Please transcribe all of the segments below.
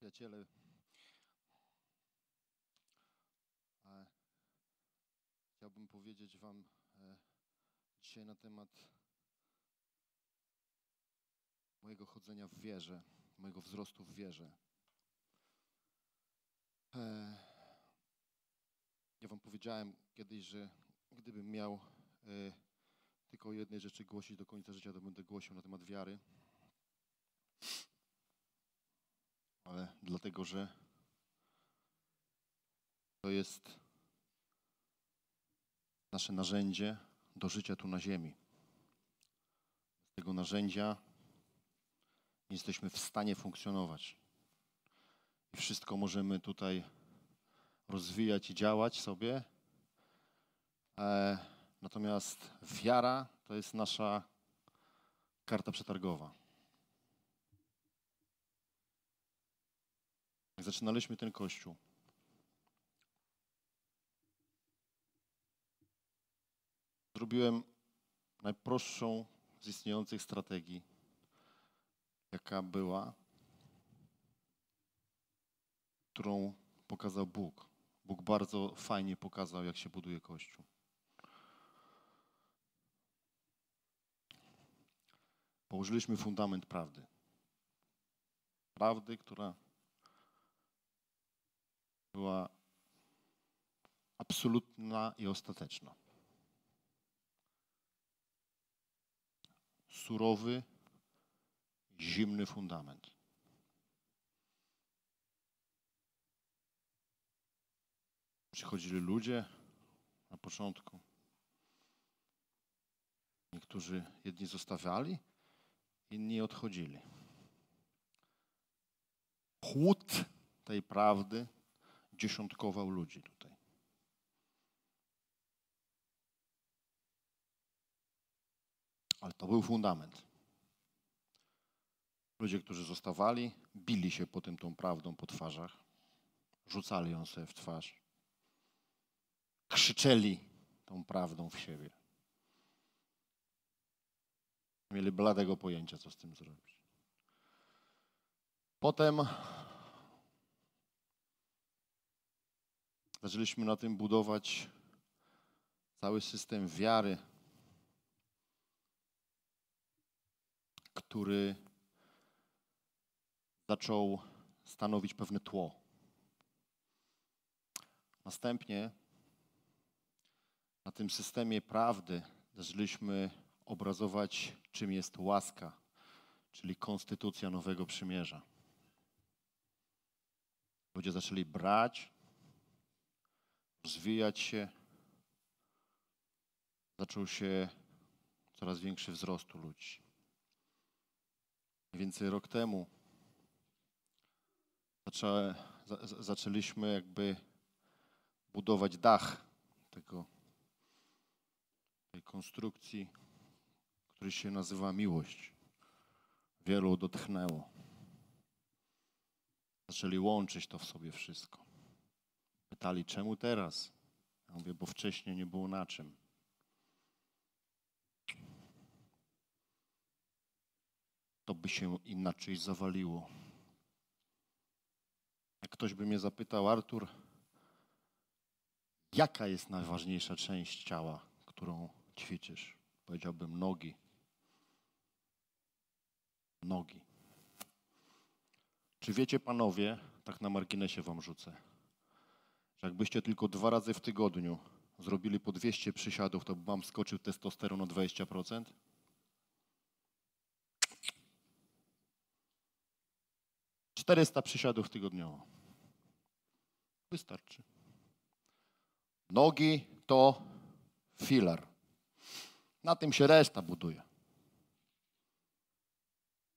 Przyjaciele, chciałbym powiedzieć Wam e, dzisiaj na temat mojego chodzenia w wierze, mojego wzrostu w wierze. E, ja Wam powiedziałem kiedyś, że gdybym miał e, tylko jednej rzeczy głosić do końca życia, to będę głosił na temat wiary. Ale dlatego, że to jest nasze narzędzie do życia tu na ziemi. Z tego narzędzia nie jesteśmy w stanie funkcjonować. I wszystko możemy tutaj rozwijać i działać sobie. E, natomiast wiara to jest nasza karta przetargowa. Jak zaczynaliśmy ten kościół, zrobiłem najprostszą z istniejących strategii, jaka była, którą pokazał Bóg. Bóg bardzo fajnie pokazał, jak się buduje kościół. Położyliśmy fundament prawdy. Prawdy, która była absolutna i ostateczna. Surowy, zimny fundament. Przychodzili ludzie na początku. Niektórzy jedni zostawiali, inni odchodzili. Chłód tej prawdy dziesiątkował ludzi tutaj. Ale to był fundament. Ludzie, którzy zostawali, bili się potem tą prawdą po twarzach, rzucali ją sobie w twarz, krzyczeli tą prawdą w siebie. Mieli bladego pojęcia, co z tym zrobić. Potem zaczęliśmy na tym budować cały system wiary, który zaczął stanowić pewne tło. Następnie na tym systemie prawdy zaczęliśmy obrazować, czym jest łaska, czyli konstytucja Nowego Przymierza. Ludzie zaczęli brać, rozwijać się. Zaczął się coraz większy wzrost ludzi. Mniej więcej rok temu zaczę, za, zaczęliśmy jakby budować dach tego, tej konstrukcji, który się nazywa miłość. Wielu dotchnęło. Zaczęli łączyć to w sobie wszystko. Pytali, czemu teraz? Ja mówię, bo wcześniej nie było na czym. To by się inaczej zawaliło. Jak ktoś by mnie zapytał, Artur, jaka jest najważniejsza część ciała, którą ćwiczysz? Powiedziałbym nogi. Nogi. Czy wiecie, panowie, tak na marginesie wam rzucę, że jakbyście tylko dwa razy w tygodniu zrobili po 200 przysiadów, to wam skoczył testosteron o 20%? Czterysta przysiadów tygodniowo. Wystarczy. Nogi to filar. Na tym się reszta buduje.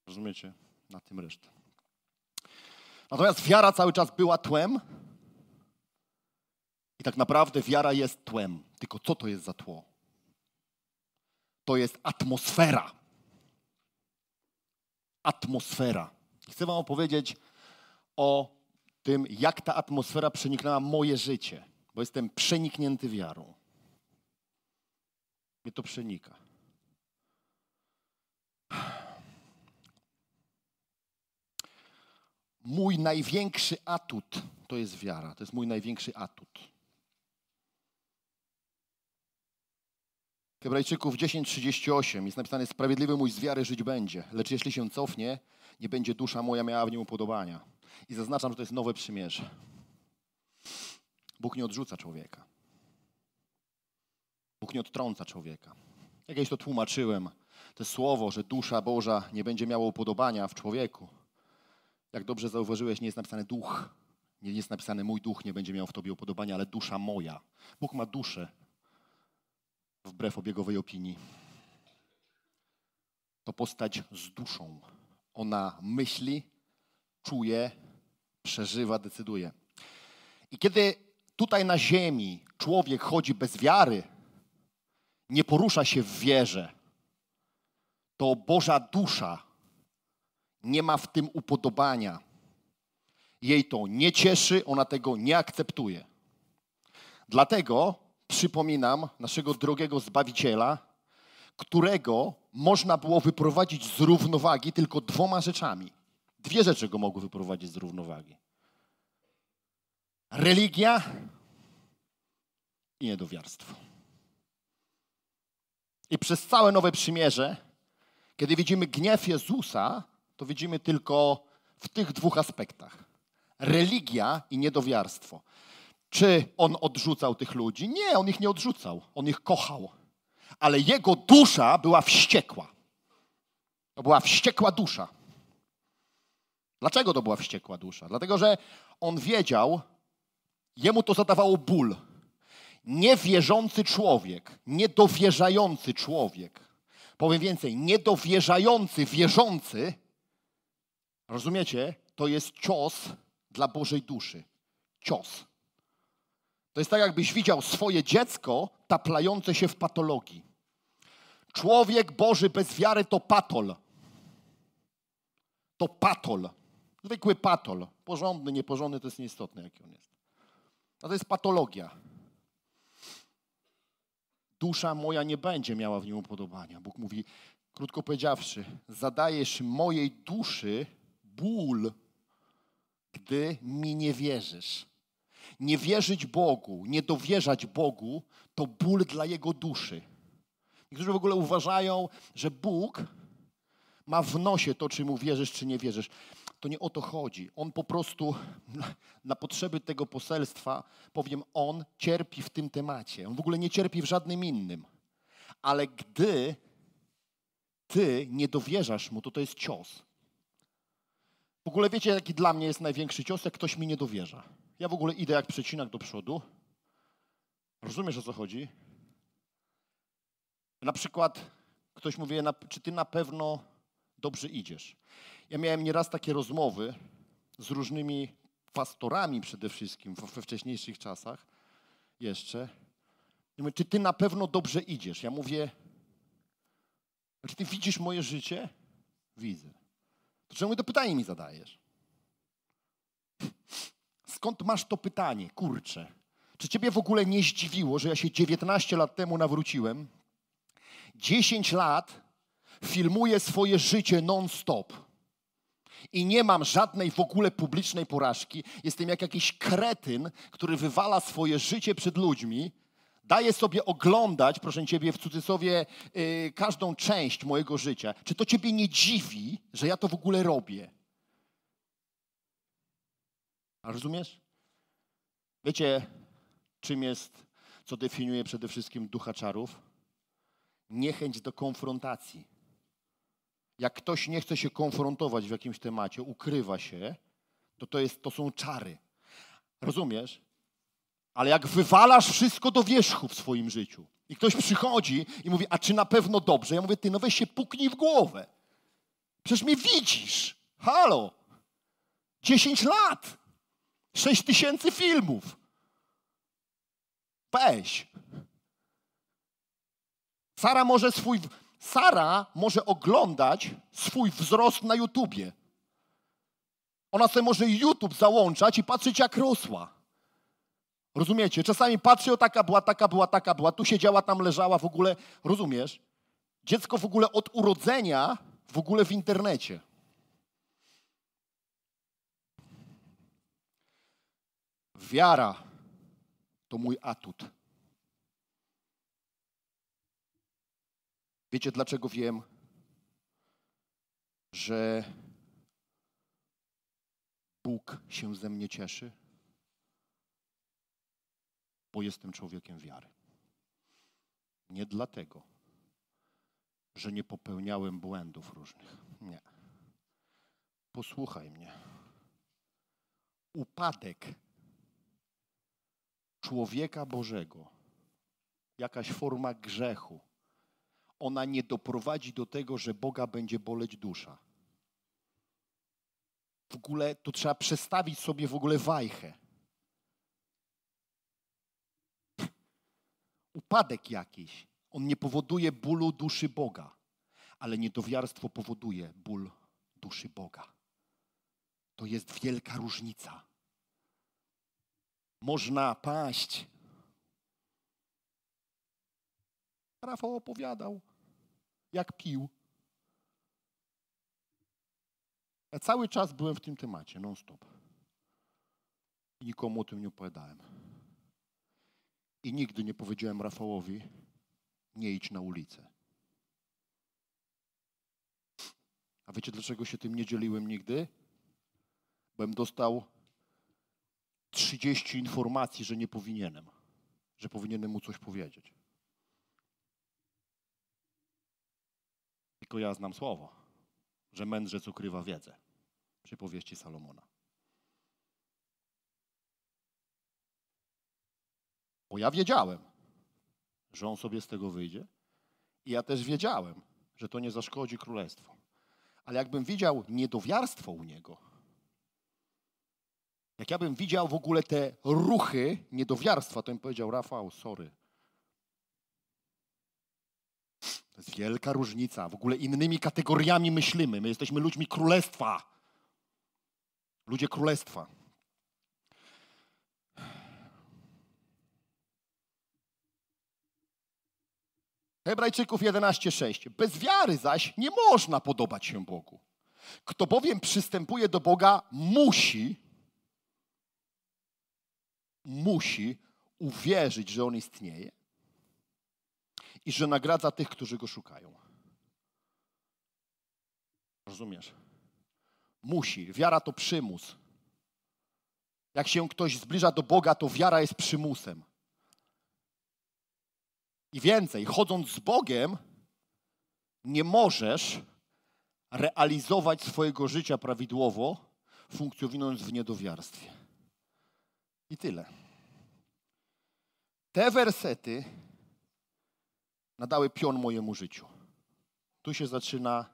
Rozumiecie? Na tym reszta. Natomiast wiara cały czas była tłem. I tak naprawdę wiara jest tłem. Tylko co to jest za tło? To jest atmosfera. Atmosfera. Chcę Wam opowiedzieć o tym, jak ta atmosfera przeniknęła moje życie, bo jestem przeniknięty wiarą. Mnie to przenika. mój największy atut to jest wiara. To jest mój największy atut. Hebrajczyków 10:38 jest napisane: Sprawiedliwy mój z wiary żyć będzie, lecz jeśli się cofnie, nie będzie dusza moja miała w nim upodobania. I zaznaczam, że to jest nowe przymierze. Bóg nie odrzuca człowieka. Bóg nie odtrąca człowieka. Jak ja to tłumaczyłem, to słowo, że dusza Boża nie będzie miała upodobania w człowieku. Jak dobrze zauważyłeś, nie jest napisane duch. Nie jest napisane mój duch nie będzie miał w tobie upodobania, ale dusza moja. Bóg ma duszę, wbrew obiegowej opinii. To postać z duszą. Ona myśli, czuje, przeżywa, decyduje. I kiedy tutaj na ziemi człowiek chodzi bez wiary, nie porusza się w wierze, to Boża dusza nie ma w tym upodobania. Jej to nie cieszy, ona tego nie akceptuje. Dlatego przypominam naszego drogiego Zbawiciela, którego można było wyprowadzić z równowagi tylko dwoma rzeczami. Dwie rzeczy go mogły wyprowadzić z równowagi. Religia i niedowiarstwo. I przez całe Nowe Przymierze, kiedy widzimy gniew Jezusa, to widzimy tylko w tych dwóch aspektach. Religia i niedowiarstwo. Czy on odrzucał tych ludzi? Nie, on ich nie odrzucał. On ich kochał. Ale jego dusza była wściekła. To była wściekła dusza. Dlaczego to była wściekła dusza? Dlatego, że on wiedział, jemu to zadawało ból. Niewierzący człowiek, niedowierzający człowiek, powiem więcej, niedowierzający, wierzący, rozumiecie, to jest cios dla Bożej duszy. Cios. To jest tak, jakbyś widział swoje dziecko taplające się w patologii. Człowiek Boży bez wiary to patol. To patol. Zwykły patol. Porządny, nieporządny to jest nieistotne, jaki on jest. A to jest patologia. Dusza moja nie będzie miała w nim upodobania. Bóg mówi, krótko powiedziawszy, zadajesz mojej duszy ból, gdy mi nie wierzysz. Nie wierzyć Bogu, nie dowierzać Bogu, to ból dla Jego duszy. Niektórzy w ogóle uważają, że Bóg ma w nosie to, czy mu wierzysz, czy nie wierzysz. To nie o to chodzi. On po prostu na potrzeby tego poselstwa, powiem, on cierpi w tym temacie. On w ogóle nie cierpi w żadnym innym. Ale gdy ty nie dowierzasz mu, to to jest cios. W ogóle wiecie, jaki dla mnie jest największy cios, jak ktoś mi nie dowierza. Ja w ogóle idę jak przecinak do przodu. Rozumiesz, o co chodzi? Na przykład ktoś mówi, czy ty na pewno dobrze idziesz? Ja miałem nieraz takie rozmowy z różnymi pastorami przede wszystkim we wcześniejszych czasach jeszcze. I mówię, czy ty na pewno dobrze idziesz? Ja mówię, czy ty widzisz moje życie? Widzę. To czemu to pytanie mi zadajesz? Skąd masz to pytanie? Kurczę. Czy ciebie w ogóle nie zdziwiło, że ja się 19 lat temu nawróciłem? 10 lat filmuję swoje życie non-stop. I nie mam żadnej w ogóle publicznej porażki. Jestem jak jakiś kretyn, który wywala swoje życie przed ludźmi, daje sobie oglądać, proszę Ciebie, w cudzysłowie, yy, każdą część mojego życia. Czy to Ciebie nie dziwi, że ja to w ogóle robię? A rozumiesz? Wiecie, czym jest, co definiuje przede wszystkim ducha czarów? Niechęć do konfrontacji. Jak ktoś nie chce się konfrontować w jakimś temacie, ukrywa się, to to, jest, to są czary. Rozumiesz? Ale jak wywalasz wszystko do wierzchu w swoim życiu i ktoś przychodzi i mówi, a czy na pewno dobrze? Ja mówię, ty no weź się puknij w głowę. Przecież mnie widzisz. Halo. Dziesięć lat. Sześć tysięcy filmów. Weź. Sara może swój, Sara może oglądać swój wzrost na YouTubie. Ona sobie może YouTube załączać i patrzeć, jak rosła. Rozumiecie? Czasami patrzy, o taka była, taka była, taka była, tu siedziała, tam leżała, w ogóle, rozumiesz? Dziecko w ogóle od urodzenia, w ogóle w internecie. Wiara to mój atut. Wiecie, dlaczego wiem, że Bóg się ze mnie cieszy? Bo jestem człowiekiem wiary. Nie dlatego, że nie popełniałem błędów różnych. Nie. Posłuchaj mnie. Upadek człowieka Bożego, jakaś forma grzechu, ona nie doprowadzi do tego, że Boga będzie boleć dusza. W ogóle to trzeba przestawić sobie w ogóle wajchę. Upadek jakiś, on nie powoduje bólu duszy Boga, ale niedowiarstwo powoduje ból duszy Boga. To jest wielka różnica. Można paść. Rafał opowiadał, jak pił. Ja cały czas byłem w tym temacie, non-stop. Nikomu o tym nie opowiadałem. I nigdy nie powiedziałem Rafałowi, nie idź na ulicę. A wiecie, dlaczego się tym nie dzieliłem nigdy? Byłem dostał 30 informacji, że nie powinienem, że powinienem mu coś powiedzieć. Tylko ja znam słowo, że mędrzec ukrywa wiedzę. Przypowieści Salomona. Bo ja wiedziałem, że on sobie z tego wyjdzie. I ja też wiedziałem, że to nie zaszkodzi królestwu. Ale jakbym widział niedowiarstwo u niego, jak ja bym widział w ogóle te ruchy niedowiarstwa, to bym powiedział, Rafał, sorry. To jest wielka różnica. W ogóle innymi kategoriami myślimy. My jesteśmy ludźmi królestwa. Ludzie królestwa. Hebrajczyków 11:6. Bez wiary zaś nie można podobać się Bogu. Kto bowiem przystępuje do Boga, musi, musi uwierzyć, że On istnieje i że nagradza tych, którzy Go szukają. Rozumiesz? Musi. Wiara to przymus. Jak się ktoś zbliża do Boga, to wiara jest przymusem. I więcej, chodząc z Bogiem, nie możesz realizować swojego życia prawidłowo, funkcjonując w niedowiarstwie. I tyle. Te wersety nadały pion mojemu życiu. Tu się zaczyna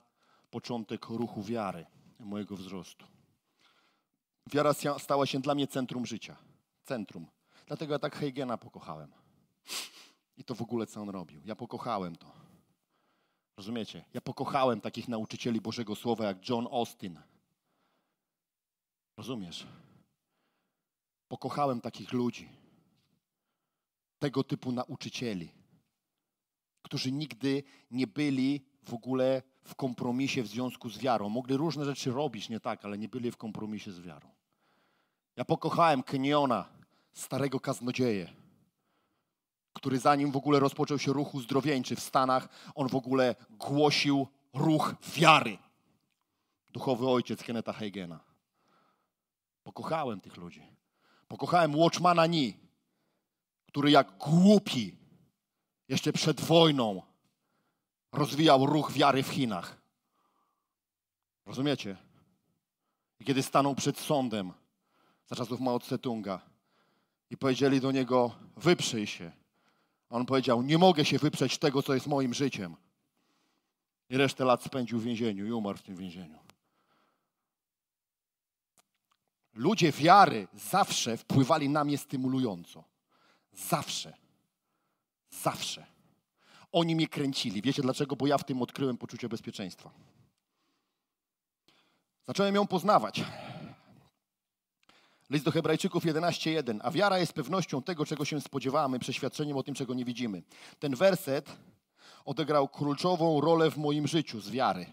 początek ruchu wiary, mojego wzrostu. Wiara stała się dla mnie centrum życia. Centrum. Dlatego ja tak Heigena pokochałem. I to w ogóle, co on robił. Ja pokochałem to. Rozumiecie? Ja pokochałem takich nauczycieli Bożego Słowa jak John Austin. Rozumiesz? Pokochałem takich ludzi. Tego typu nauczycieli, którzy nigdy nie byli w ogóle w kompromisie w związku z wiarą. Mogli różne rzeczy robić, nie tak, ale nie byli w kompromisie z wiarą. Ja pokochałem Keniona, starego kaznodzieję który zanim w ogóle rozpoczął się ruch uzdrowieńczy w Stanach, on w ogóle głosił ruch wiary. Duchowy ojciec Kenneta Hagena. Pokochałem tych ludzi. Pokochałem Watchmana Ni, który jak głupi jeszcze przed wojną rozwijał ruch wiary w Chinach. Rozumiecie? I kiedy stanął przed sądem za czasów Mao Tse-tunga i powiedzieli do niego, wyprzyj się, on powiedział: Nie mogę się wyprzeć tego, co jest moim życiem. I resztę lat spędził w więzieniu i umarł w tym więzieniu. Ludzie wiary zawsze wpływali na mnie stymulująco. Zawsze. Zawsze. Oni mnie kręcili. Wiecie dlaczego? Bo ja w tym odkryłem poczucie bezpieczeństwa. Zacząłem ją poznawać. List do Hebrajczyków 11:1. A wiara jest pewnością tego, czego się spodziewamy, przeświadczeniem o tym, czego nie widzimy. Ten werset odegrał kluczową rolę w moim życiu z wiary.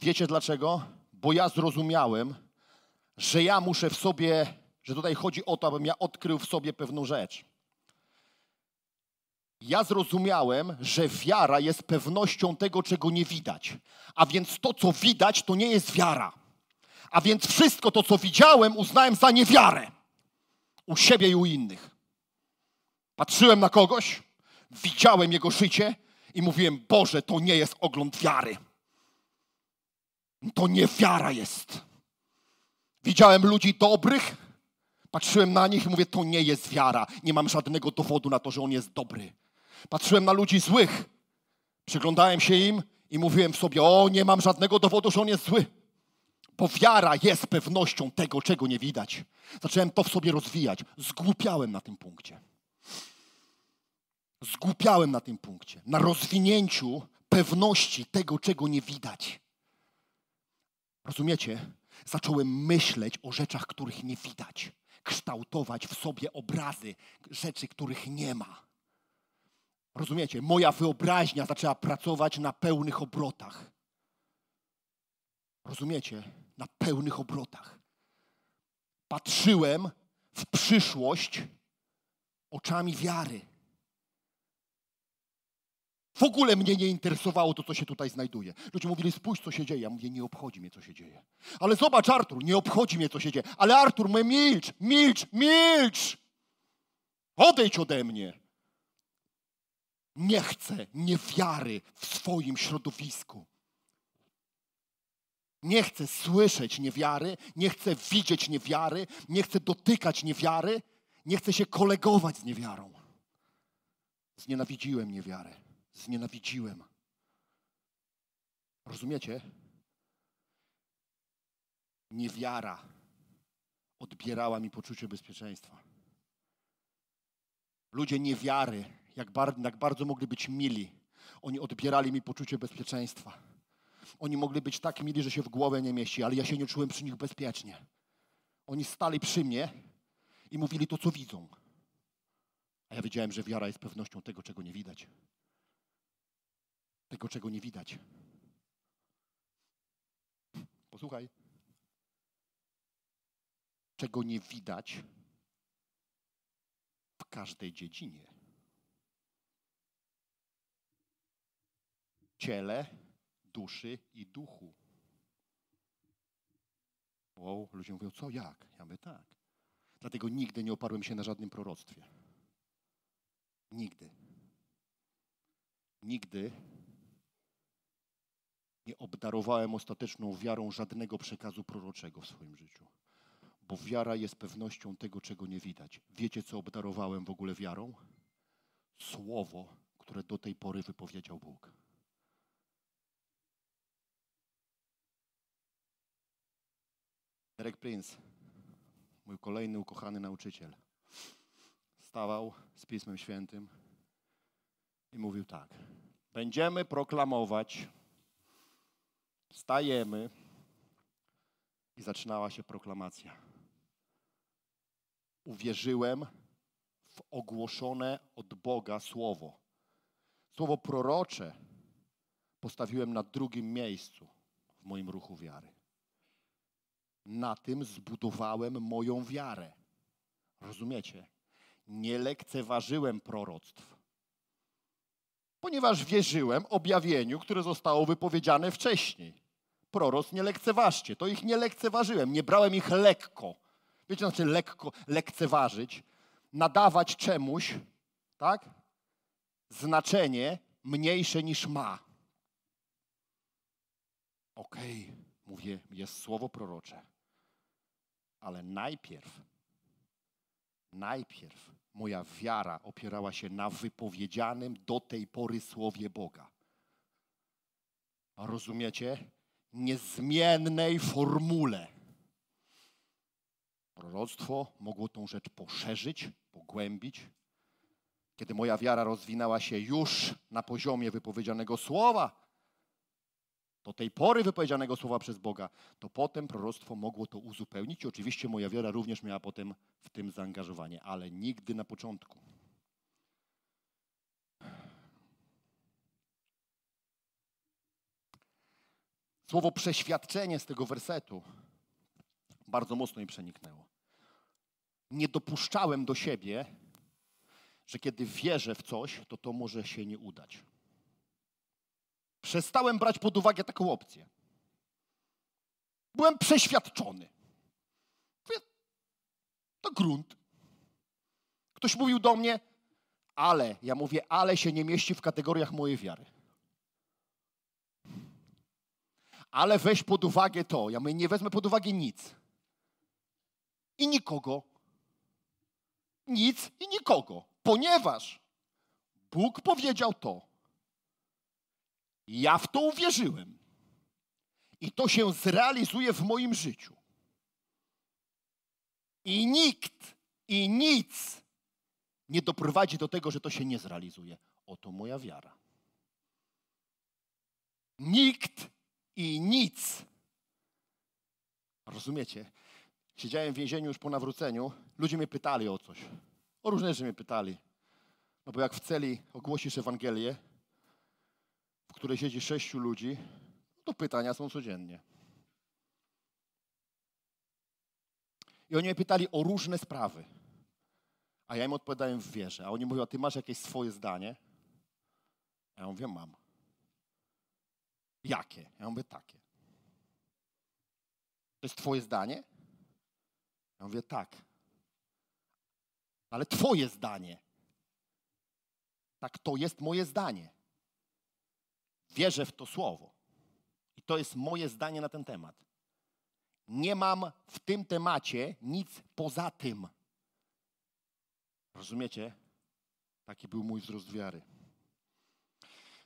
Wiecie dlaczego? Bo ja zrozumiałem, że ja muszę w sobie że tutaj chodzi o to, abym ja odkrył w sobie pewną rzecz. Ja zrozumiałem, że wiara jest pewnością tego, czego nie widać. A więc to, co widać, to nie jest wiara. A więc wszystko to, co widziałem, uznałem za niewiarę. U siebie i u innych. Patrzyłem na kogoś, widziałem jego życie i mówiłem: Boże, to nie jest ogląd wiary. To nie wiara jest. Widziałem ludzi dobrych, patrzyłem na nich i mówię: To nie jest wiara. Nie mam żadnego dowodu na to, że on jest dobry. Patrzyłem na ludzi złych, przyglądałem się im i mówiłem w sobie: O, nie mam żadnego dowodu, że on jest zły. Bo wiara jest pewnością tego, czego nie widać. Zacząłem to w sobie rozwijać. Zgłupiałem na tym punkcie. Zgłupiałem na tym punkcie. Na rozwinięciu pewności tego, czego nie widać. Rozumiecie? Zacząłem myśleć o rzeczach, których nie widać. Kształtować w sobie obrazy rzeczy, których nie ma. Rozumiecie? Moja wyobraźnia zaczęła pracować na pełnych obrotach. Rozumiecie? Na pełnych obrotach. Patrzyłem w przyszłość oczami wiary. W ogóle mnie nie interesowało to, co się tutaj znajduje. Ludzie mówili, spójrz, co się dzieje. Ja mówię, nie obchodzi mnie, co się dzieje. Ale zobacz, Artur, nie obchodzi mnie, co się dzieje. Ale Artur, my milcz, milcz, milcz! Odejdź ode mnie. Nie chcę niewiary w swoim środowisku. Nie chcę słyszeć niewiary, nie chcę widzieć niewiary, nie chcę dotykać niewiary, nie chcę się kolegować z niewiarą. Znienawidziłem niewiarę. Znienawidziłem. Rozumiecie? Niewiara odbierała mi poczucie bezpieczeństwa. Ludzie niewiary, jak, bar jak bardzo mogli być mili, oni odbierali mi poczucie bezpieczeństwa. Oni mogli być tak mili, że się w głowę nie mieści, ale ja się nie czułem przy nich bezpiecznie. Oni stali przy mnie i mówili to, co widzą. A ja wiedziałem, że wiara jest pewnością tego, czego nie widać. Tego, czego nie widać. Posłuchaj. Czego nie widać w każdej dziedzinie. Ciele, duszy i duchu. O, ludzie mówią, co, jak? Ja mówię, tak. Dlatego nigdy nie oparłem się na żadnym proroctwie. Nigdy. Nigdy nie obdarowałem ostateczną wiarą żadnego przekazu proroczego w swoim życiu. Bo wiara jest pewnością tego, czego nie widać. Wiecie, co obdarowałem w ogóle wiarą? Słowo, które do tej pory wypowiedział Bóg. Derek Prince, mój kolejny ukochany nauczyciel, stawał z Pismem Świętym i mówił tak. Będziemy proklamować, stajemy i zaczynała się proklamacja. Uwierzyłem w ogłoszone od Boga słowo. Słowo prorocze postawiłem na drugim miejscu w moim ruchu wiary. Na tym zbudowałem moją wiarę. Rozumiecie? Nie lekceważyłem proroctw, ponieważ wierzyłem objawieniu, które zostało wypowiedziane wcześniej. Proroc nie lekceważcie, to ich nie lekceważyłem, nie brałem ich lekko. Wiecie, znaczy lekko lekceważyć? Nadawać czemuś, tak? Znaczenie mniejsze niż ma. Okej, okay, mówię, jest słowo prorocze. Ale najpierw, najpierw moja wiara opierała się na wypowiedzianym do tej pory słowie Boga. Rozumiecie? Niezmiennej formule. Proroctwo mogło tą rzecz poszerzyć, pogłębić. Kiedy moja wiara rozwinęła się już na poziomie wypowiedzianego słowa, do tej pory wypowiedzianego słowa przez Boga, to potem proroctwo mogło to uzupełnić i oczywiście moja wiara również miała potem w tym zaangażowanie, ale nigdy na początku. Słowo przeświadczenie z tego wersetu bardzo mocno mi przeniknęło. nie dopuszczałem do siebie, że kiedy wierzę w coś, to to może się nie udać. Przestałem brać pod uwagę taką opcję. Byłem przeświadczony. To grunt. Ktoś mówił do mnie, ale, ja mówię, ale się nie mieści w kategoriach mojej wiary. Ale weź pod uwagę to. Ja mówię, nie wezmę pod uwagę nic. I nikogo. Nic i nikogo. Ponieważ Bóg powiedział to. Ja w to uwierzyłem. I to się zrealizuje w moim życiu. I nikt i nic nie doprowadzi do tego, że to się nie zrealizuje. Oto moja wiara. Nikt i nic. Rozumiecie? Siedziałem w więzieniu już po nawróceniu. Ludzie mnie pytali o coś. O różne rzeczy mnie pytali. No bo jak w celi ogłosisz Ewangelię, w której siedzi sześciu ludzi, to pytania są codziennie. I oni mnie pytali o różne sprawy. A ja im odpowiadałem w wierze. A oni mówią, a ty masz jakieś swoje zdanie? Ja mówię, mam. Jakie? Ja mówię, takie. To jest twoje zdanie? Ja mówię, tak. Ale twoje zdanie. Tak, to jest moje zdanie. Wierzę w to słowo. I to jest moje zdanie na ten temat. Nie mam w tym temacie nic poza tym. Rozumiecie? Taki był mój wzrost wiary.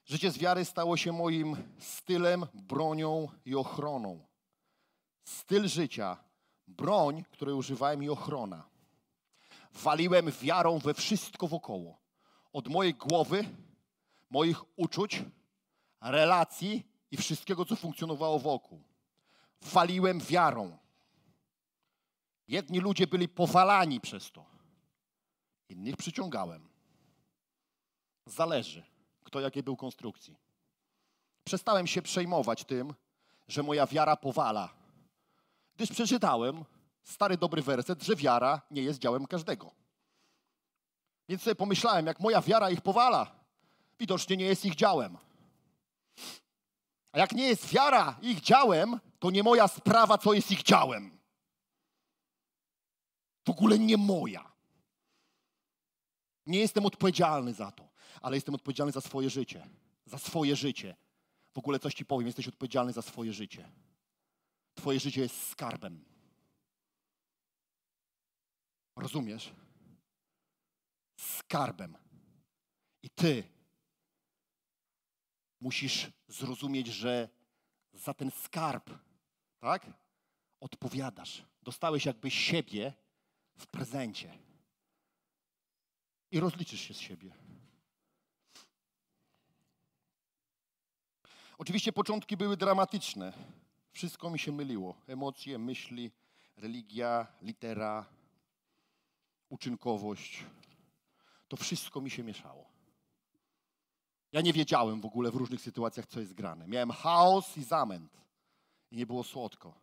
Życie z wiary stało się moim stylem, bronią i ochroną. Styl życia, broń, której używałem i ochrona. Waliłem wiarą we wszystko wokoło. Od mojej głowy, moich uczuć, relacji i wszystkiego, co funkcjonowało wokół. Waliłem wiarą. Jedni ludzie byli powalani przez to, innych przyciągałem. Zależy, kto jakiej był konstrukcji. Przestałem się przejmować tym, że moja wiara powala, gdyż przeczytałem stary dobry werset, że wiara nie jest działem każdego. Więc sobie pomyślałem, jak moja wiara ich powala, widocznie nie jest ich działem. A jak nie jest wiara ich działem, to nie moja sprawa, co jest ich działem. W ogóle nie moja. Nie jestem odpowiedzialny za to, ale jestem odpowiedzialny za swoje życie. Za swoje życie. W ogóle coś ci powiem, jesteś odpowiedzialny za swoje życie. Twoje życie jest skarbem. Rozumiesz? Skarbem. I ty musisz zrozumieć, że za ten skarb, tak? Odpowiadasz. Dostałeś jakby siebie w prezencie. I rozliczysz się z siebie. Oczywiście początki były dramatyczne. Wszystko mi się myliło. Emocje, myśli, religia, litera, uczynkowość. To wszystko mi się mieszało. Ja nie wiedziałem w ogóle w różnych sytuacjach, co jest grane. Miałem chaos i zamęt. I nie było słodko.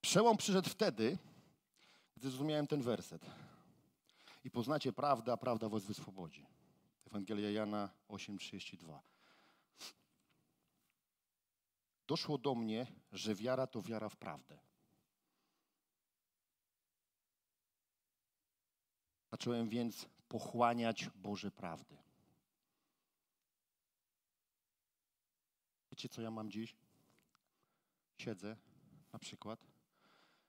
Przełom przyszedł wtedy, gdy zrozumiałem ten werset. I poznacie prawdę, a prawda was wyswobodzi. Ewangelia Jana 8:32. Doszło do mnie, że wiara to wiara w prawdę. Zacząłem więc pochłaniać Boże prawdy. Wiecie, co ja mam dziś? Siedzę na przykład.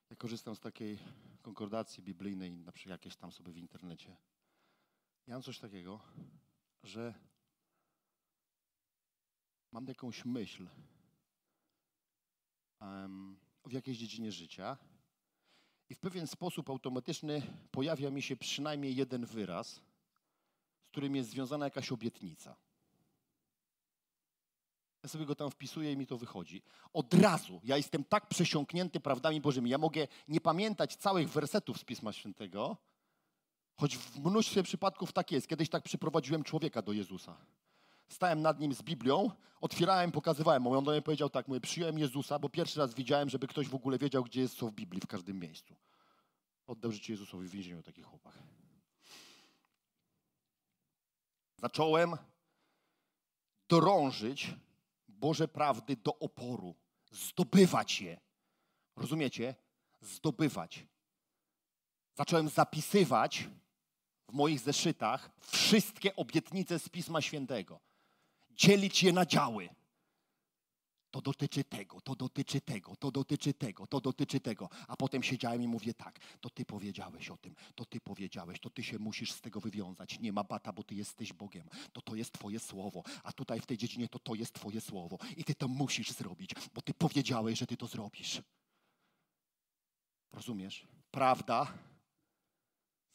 Ja korzystam z takiej konkordacji biblijnej, na przykład jakieś tam sobie w internecie. Ja mam coś takiego, że mam jakąś myśl um, w jakiejś dziedzinie życia i w pewien sposób automatyczny pojawia mi się przynajmniej jeden wyraz, z którym jest związana jakaś obietnica. Ja sobie go tam wpisuję i mi to wychodzi. Od razu ja jestem tak przesiąknięty prawdami Bożymi. Ja mogę nie pamiętać całych wersetów z Pisma Świętego, choć w mnóstwie przypadków tak jest. Kiedyś tak przyprowadziłem człowieka do Jezusa. stałem nad nim z Biblią, otwierałem, pokazywałem mu. On do mnie powiedział tak, mówię, przyjąłem Jezusa, bo pierwszy raz widziałem, żeby ktoś w ogóle wiedział, gdzie jest co w Biblii, w każdym miejscu. Oddał życie Jezusowi w więzieniu, taki chłopak. Zacząłem drążyć Boże prawdy do oporu, zdobywać je. Rozumiecie? Zdobywać. Zacząłem zapisywać w moich zeszytach wszystkie obietnice z Pisma Świętego. Dzielić je na działy. To dotyczy tego, to dotyczy tego, to dotyczy tego, to dotyczy tego. A potem siedziałem i mówię tak, to ty powiedziałeś o tym, to ty powiedziałeś, to ty się musisz z tego wywiązać. Nie ma bata, bo ty jesteś Bogiem. To to jest twoje słowo. A tutaj w tej dziedzinie to to jest twoje słowo. I ty to musisz zrobić, bo ty powiedziałeś, że ty to zrobisz. Rozumiesz? Prawda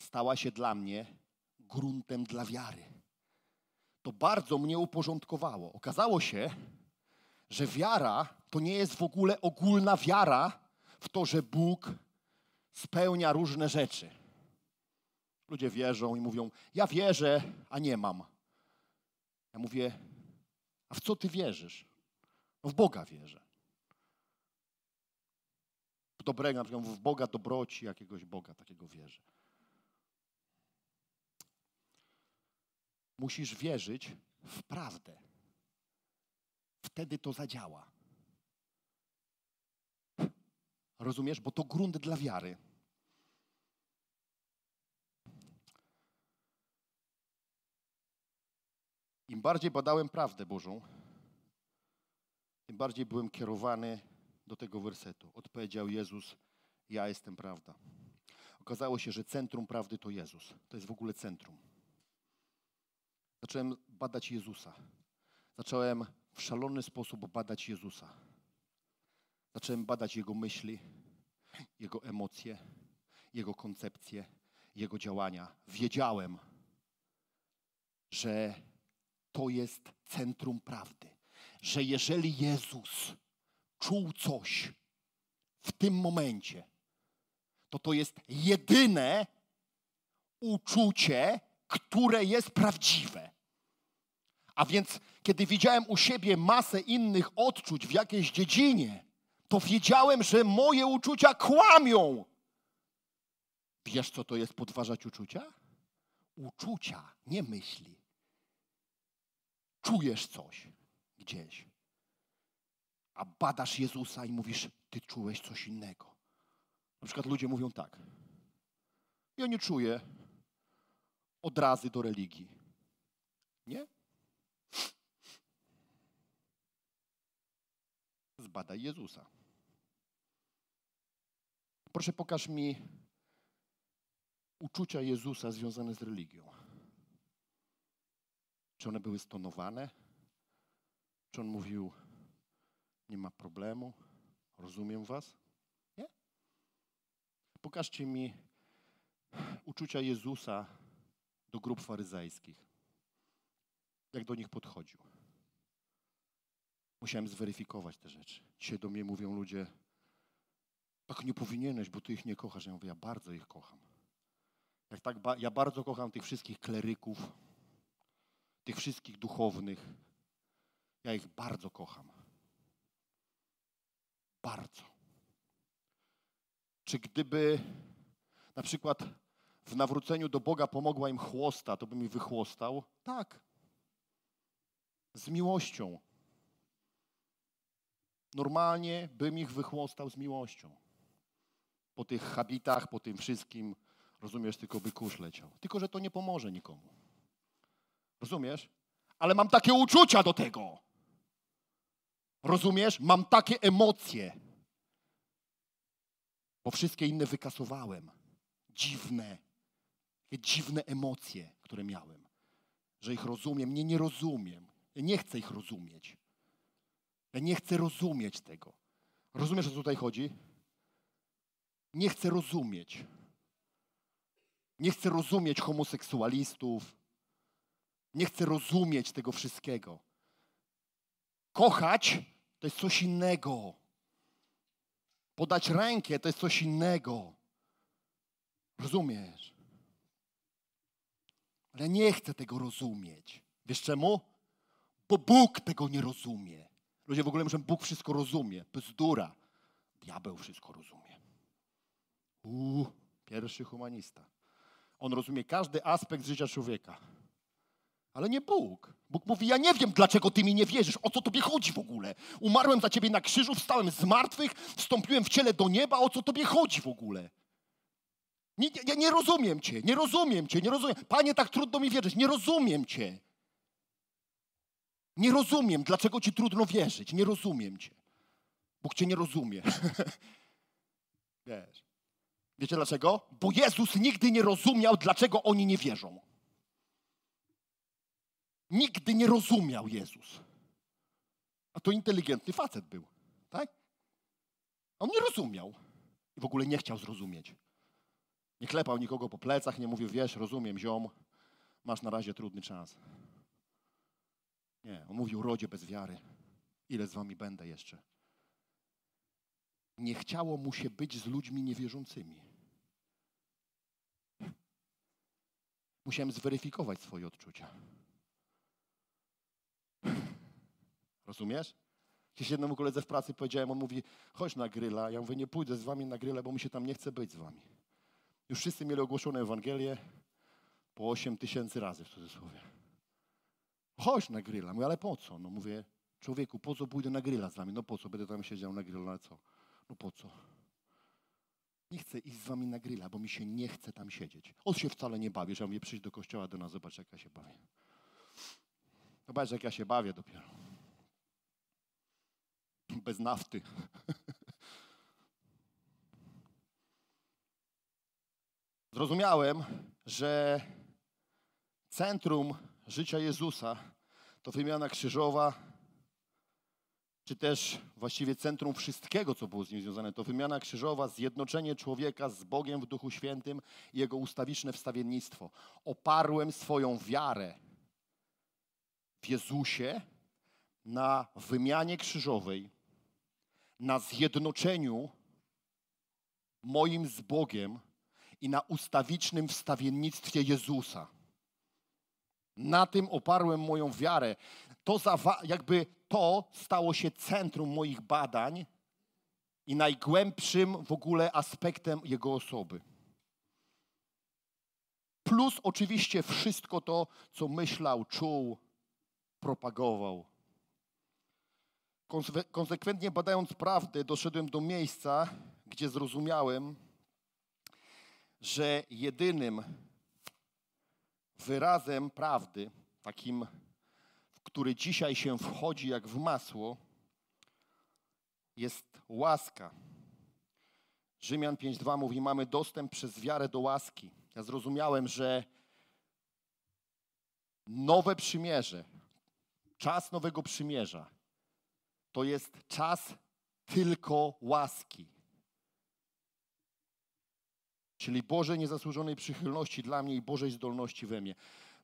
stała się dla mnie gruntem dla wiary. To bardzo mnie uporządkowało. Okazało się, że wiara to nie jest w ogóle ogólna wiara w to, że Bóg spełnia różne rzeczy. Ludzie wierzą i mówią: Ja wierzę, a nie mam. Ja mówię: A w co ty wierzysz? No w Boga wierzę. W dobrego, na przykład w Boga dobroci, jakiegoś Boga takiego wierzę. Musisz wierzyć w prawdę. Wtedy to zadziała. Rozumiesz? Bo to grunt dla wiary. Im bardziej badałem prawdę Bożą, tym bardziej byłem kierowany do tego wersetu. Odpowiedział Jezus: Ja jestem prawda. Okazało się, że centrum prawdy to Jezus. To jest w ogóle centrum. Zacząłem badać Jezusa. Zacząłem w szalony sposób badać Jezusa. Zacząłem badać Jego myśli, Jego emocje, Jego koncepcje, Jego działania. Wiedziałem, że to jest centrum prawdy. Że jeżeli Jezus czuł coś w tym momencie, to to jest jedyne uczucie, które jest prawdziwe. A więc, kiedy widziałem u siebie masę innych odczuć w jakiejś dziedzinie, to wiedziałem, że moje uczucia kłamią. Wiesz, co to jest podważać uczucia? Uczucia, nie myśli. Czujesz coś gdzieś, a badasz Jezusa i mówisz, ty czułeś coś innego. Na przykład ludzie mówią tak. Ja nie czuję odrazy do religii. Nie? Zbadaj Jezusa. Proszę, pokaż mi uczucia Jezusa związane z religią. Czy one były stonowane? Czy on mówił, nie ma problemu, rozumiem was? Nie? Pokażcie mi uczucia Jezusa do grup faryzejskich. Jak do nich podchodził. Musiałem zweryfikować te rzeczy. Dzisiaj do mnie mówią ludzie, tak nie powinieneś, bo ty ich nie kochasz. Ja mówię, ja bardzo ich kocham. Jak tak, ja bardzo kocham tych wszystkich kleryków, tych wszystkich duchownych. Ja ich bardzo kocham. Bardzo. Czy gdyby na przykład w nawróceniu do Boga pomogła im chłosta, to bym ich wychłostał? Tak. Z miłością. Normalnie bym ich wychłostał z miłością. Po tych habitach, po tym wszystkim, rozumiesz, tylko by kurz leciał. Tylko, że to nie pomoże nikomu. Rozumiesz? Ale mam takie uczucia do tego. Rozumiesz? Mam takie emocje. Bo wszystkie inne wykasowałem. Dziwne. Takie dziwne emocje, które miałem. Że ich rozumiem. Nie, nie rozumiem. Nie chcę ich rozumieć. Ja nie chcę rozumieć tego. Rozumiesz, o co tutaj chodzi? Nie chcę rozumieć. Nie chcę rozumieć homoseksualistów. Nie chcę rozumieć tego wszystkiego. Kochać to jest coś innego. Podać rękę to jest coś innego. Rozumiesz? Ale nie chcę tego rozumieć. Wiesz czemu? Bo Bóg tego nie rozumie. Ludzie w ogóle myślą, Bóg wszystko rozumie. Bzdura. Diabeł wszystko rozumie. Uuu, pierwszy humanista. On rozumie każdy aspekt życia człowieka. Ale nie Bóg. Bóg mówi, ja nie wiem, dlaczego ty mi nie wierzysz, o co tobie chodzi w ogóle. Umarłem za ciebie na krzyżu, wstałem z martwych, wstąpiłem w ciele do nieba, o co tobie chodzi w ogóle. Nie, nie, nie rozumiem cię, nie rozumiem cię, nie rozumiem. Panie, tak trudno mi wierzyć, nie rozumiem cię. Nie rozumiem, dlaczego ci trudno wierzyć, nie rozumiem cię. Bóg cię nie rozumie. Wiesz. Wiecie dlaczego? Bo Jezus nigdy nie rozumiał, dlaczego oni nie wierzą. Nigdy nie rozumiał Jezus. A to inteligentny facet był, tak? On nie rozumiał i w ogóle nie chciał zrozumieć. Nie klepał nikogo po plecach, nie mówił, wiesz, rozumiem, ziom, masz na razie trudny czas. Nie, on mówił, rodzie bez wiary, ile z wami będę jeszcze. Nie chciało mu się być z ludźmi niewierzącymi. Musiałem zweryfikować swoje odczucia. Rozumiesz? Kiedyś jednemu koledze w pracy powiedziałem, on mówi, chodź na gryla. Ja mówię, nie pójdę z wami na grilla, bo mi się tam nie chce być z wami. Już wszyscy mieli ogłoszone Ewangelię po 8 tysięcy razy w cudzysłowie. Chodź na grilla. Mówię, ale po co? No mówię, człowieku, po co pójdę na grilla z wami? No po co? Będę tam siedział na grilla, ale co? No po co? Nie chcę iść z wami na grilla, bo mi się nie chce tam siedzieć. On się wcale nie bawi, ja mówię, przyjdź do kościoła do nas, zobacz jak ja się bawię. Zobacz jak ja się bawię dopiero. Bez nafty. Zrozumiałem, że centrum życia Jezusa to wymiana krzyżowa, czy też właściwie centrum wszystkiego, co było z nim związane, to wymiana krzyżowa, zjednoczenie człowieka z Bogiem w Duchu Świętym i jego ustawiczne wstawiennictwo. Oparłem swoją wiarę w Jezusie na wymianie krzyżowej, na zjednoczeniu moim z Bogiem i na ustawicznym wstawiennictwie Jezusa. Na tym oparłem moją wiarę. To jakby to stało się centrum moich badań i najgłębszym w ogóle aspektem Jego osoby. Plus oczywiście wszystko to, co myślał, czuł, propagował. Konsekwentnie badając prawdę, doszedłem do miejsca, gdzie zrozumiałem, że jedynym wyrazem prawdy, takim, w który dzisiaj się wchodzi jak w masło, jest łaska. Rzymian 5:2 mówi: Mamy dostęp przez wiarę do łaski. Ja zrozumiałem, że nowe przymierze, czas nowego przymierza, to jest czas tylko łaski. Czyli Bożej niezasłużonej przychylności dla mnie i Bożej zdolności we mnie.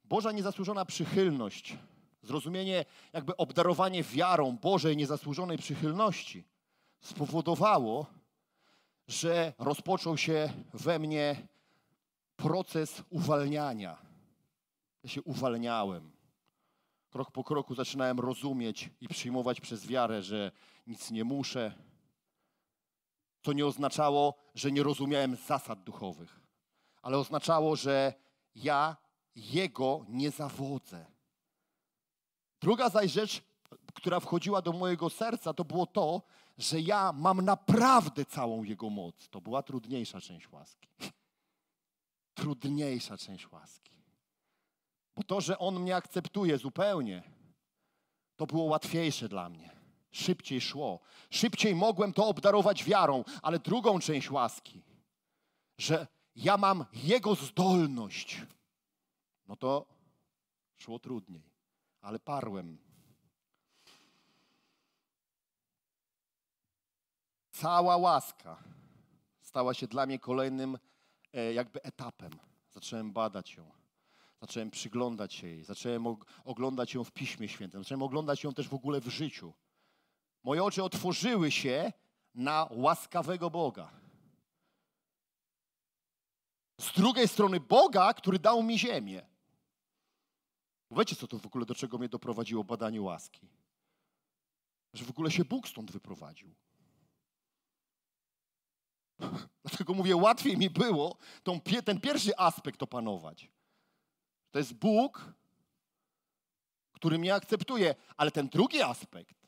Boża niezasłużona przychylność, zrozumienie, jakby obdarowanie wiarą Bożej niezasłużonej przychylności spowodowało, że rozpoczął się we mnie proces uwalniania. Ja się uwalniałem. Krok po kroku zaczynałem rozumieć i przyjmować przez wiarę, że nic nie muszę, to nie oznaczało, że nie rozumiałem zasad duchowych, ale oznaczało, że ja Jego nie zawodzę. Druga zaś rzecz, która wchodziła do mojego serca, to było to, że ja mam naprawdę całą Jego moc. To była trudniejsza część łaski. Trudniejsza część łaski. Bo to, że On mnie akceptuje zupełnie, to było łatwiejsze dla mnie szybciej szło. Szybciej mogłem to obdarować wiarą, ale drugą część łaski, że ja mam Jego zdolność, no to szło trudniej, ale parłem. Cała łaska stała się dla mnie kolejnym e, jakby etapem. Zacząłem badać ją. Zacząłem przyglądać się jej, zacząłem oglądać ją w Piśmie Świętym, zacząłem oglądać ją też w ogóle w życiu. Moje oczy otworzyły się na łaskawego Boga. Z drugiej strony Boga, który dał mi ziemię. Wiecie, co to w ogóle, do czego mnie doprowadziło badanie łaski? Że w ogóle się Bóg stąd wyprowadził. Dlatego mówię, łatwiej mi było tą, ten pierwszy aspekt opanować. To jest Bóg, który mnie akceptuje, ale ten drugi aspekt,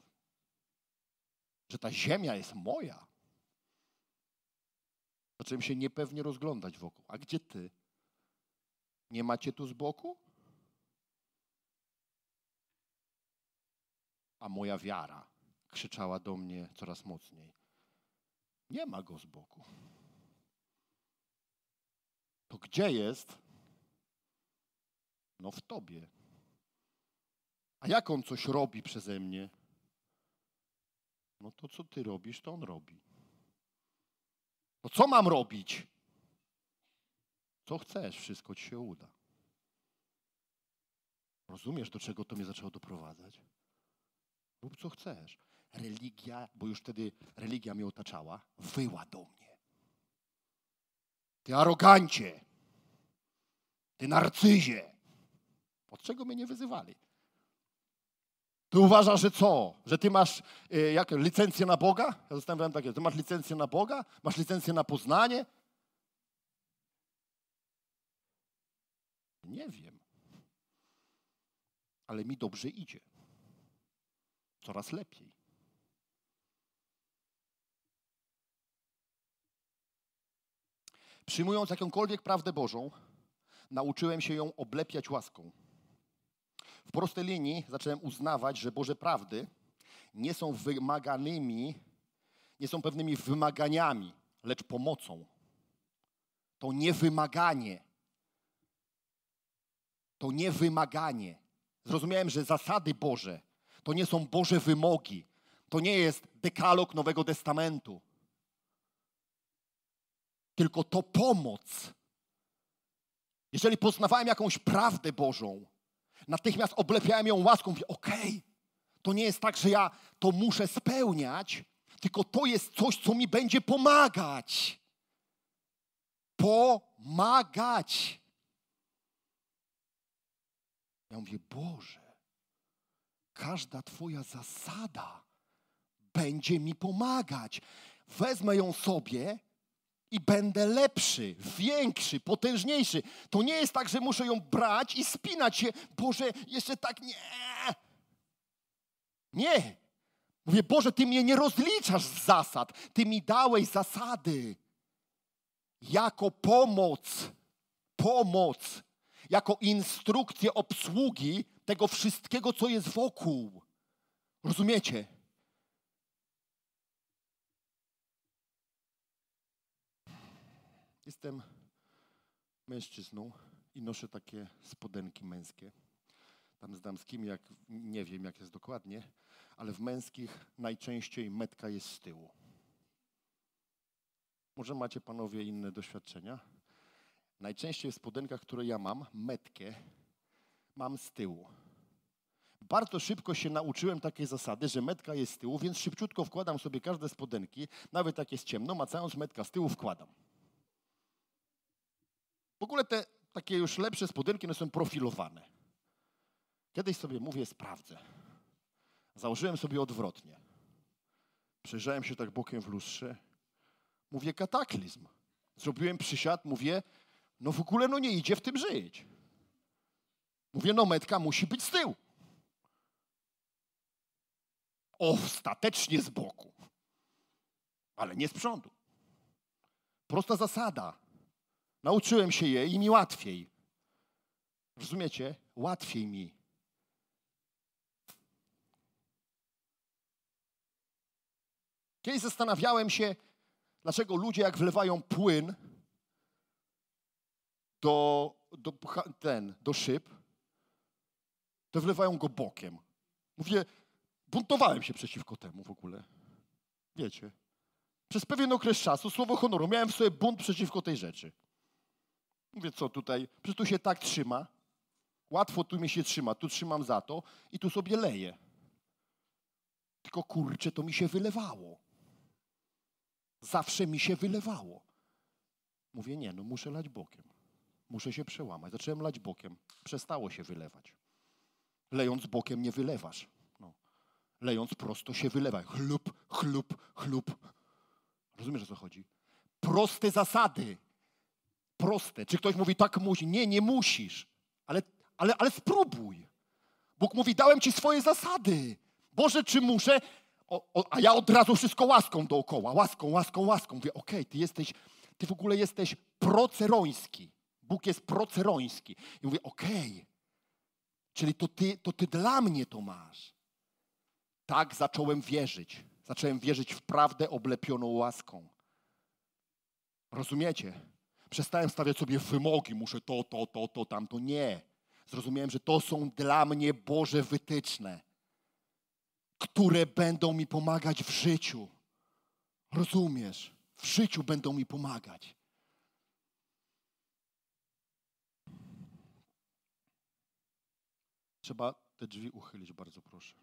że ta ziemia jest moja, zacząłem się niepewnie rozglądać wokół. A gdzie ty? Nie macie tu z boku? A moja wiara krzyczała do mnie coraz mocniej. Nie ma go z boku. To gdzie jest? No w tobie. A jak on coś robi przeze mnie? No to co ty robisz, to on robi. No co mam robić? Co chcesz, wszystko ci się uda. Rozumiesz, do czego to mnie zaczęło doprowadzać? Rób co chcesz. Religia, bo już wtedy religia mnie otaczała, wyła do mnie. Ty arogancie, ty narcyzie. Od czego mnie nie wyzywali? Ty uważasz, że co? Że ty masz y, jak, licencję na Boga? Ja zastanawiałem takie, ty masz licencję na Boga? Masz licencję na poznanie? Nie wiem. Ale mi dobrze idzie. Coraz lepiej. Przyjmując jakąkolwiek prawdę Bożą, nauczyłem się ją oblepiać łaską. W prostej linii zacząłem uznawać, że Boże prawdy nie są wymaganymi, nie są pewnymi wymaganiami, lecz pomocą. To nie wymaganie. To nie wymaganie. Zrozumiałem, że zasady Boże to nie są Boże wymogi. To nie jest dekalog Nowego Testamentu. Tylko to pomoc. Jeżeli poznawałem jakąś prawdę Bożą, natychmiast oblepiałem ją łaską. Mówię, okej, okay, to nie jest tak, że ja to muszę spełniać, tylko to jest coś, co mi będzie pomagać. Pomagać. Ja mówię, Boże, każda Twoja zasada będzie mi pomagać. Wezmę ją sobie i będę lepszy, większy, potężniejszy. To nie jest tak, że muszę ją brać i spinać się. Boże, jeszcze tak nie. Nie. Mówię, Boże, Ty mnie nie rozliczasz z zasad. Ty mi dałeś zasady jako pomoc. Pomoc. Jako instrukcję obsługi tego wszystkiego, co jest wokół. Rozumiecie? Jestem mężczyzną i noszę takie spodenki męskie. Tam z damskimi, jak, nie wiem jak jest dokładnie, ale w męskich najczęściej metka jest z tyłu. Może macie panowie inne doświadczenia? Najczęściej w spodenkach, które ja mam, metkę mam z tyłu. Bardzo szybko się nauczyłem takiej zasady, że metka jest z tyłu, więc szybciutko wkładam sobie każde spodenki, nawet jak jest ciemno, macając metka z tyłu wkładam. W ogóle te takie już lepsze spodenki one są profilowane. Kiedyś sobie mówię, sprawdzę. Założyłem sobie odwrotnie. Przyjrzałem się tak bokiem w lustrze. Mówię, kataklizm. Zrobiłem przysiad, mówię, no w ogóle no nie idzie w tym żyć. Mówię, no metka musi być z tyłu. Ostatecznie z boku. Ale nie z przodu. Prosta zasada. Nauczyłem się jej i mi łatwiej. Rozumiecie? Łatwiej mi. Kiedyś zastanawiałem się, dlaczego ludzie, jak wlewają płyn do, do, ten, do szyb, to wlewają go bokiem. Mówię, buntowałem się przeciwko temu w ogóle. Wiecie, przez pewien okres czasu, słowo honoru, miałem w sobie bunt przeciwko tej rzeczy. Mówię, co tutaj? Przecież tu się tak trzyma. Łatwo tu mi się trzyma, tu trzymam za to i tu sobie leję. Tylko kurczę, to mi się wylewało. Zawsze mi się wylewało. Mówię, nie, no muszę lać bokiem. Muszę się przełamać. Zacząłem lać bokiem. Przestało się wylewać. Lejąc bokiem nie wylewasz. No. Lejąc prosto się wylewa. Chlub, chlub, chlub. Rozumiesz o co chodzi? Proste zasady. Proste. Czy ktoś mówi tak musi? Nie, nie musisz. Ale, ale, ale spróbuj. Bóg mówi, dałem ci swoje zasady. Boże, czy muszę? O, o, a ja od razu wszystko łaską dookoła. Łaską, łaską, łaską. Mówię, okej, okay, ty jesteś, ty w ogóle jesteś proceroński. Bóg jest proceroński. I mówię, okej, okay, czyli to ty, to ty dla mnie to masz. Tak zacząłem wierzyć. Zacząłem wierzyć w prawdę oblepioną łaską. Rozumiecie? Przestałem stawiać sobie wymogi, muszę to, to, to, to, tamto. Nie. Zrozumiałem, że to są dla mnie Boże wytyczne, które będą mi pomagać w życiu. Rozumiesz? W życiu będą mi pomagać. Trzeba te drzwi uchylić, bardzo proszę.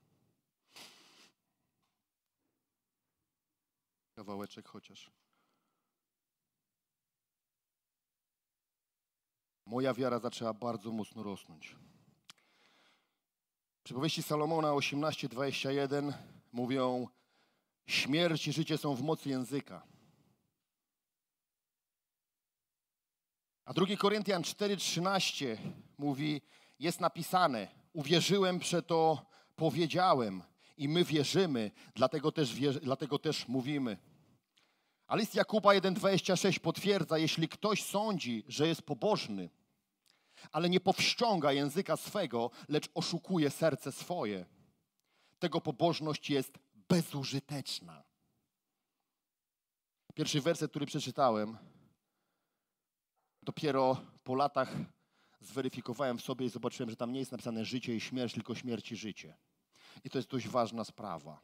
Kawałeczek chociaż. Moja wiara zaczęła bardzo mocno rosnąć. Przypowieści Salomona 18:21 mówią: Śmierć i życie są w mocy języka. A 2 Koryntian 4:13 mówi: Jest napisane: Uwierzyłem, to powiedziałem i my wierzymy, dlatego też, dlatego też mówimy. A list Jakuba 1,26 potwierdza, jeśli ktoś sądzi, że jest pobożny, ale nie powściąga języka swego, lecz oszukuje serce swoje, tego pobożność jest bezużyteczna. Pierwszy werset, który przeczytałem, dopiero po latach zweryfikowałem w sobie i zobaczyłem, że tam nie jest napisane życie i śmierć, tylko śmierć i życie. I to jest dość ważna sprawa.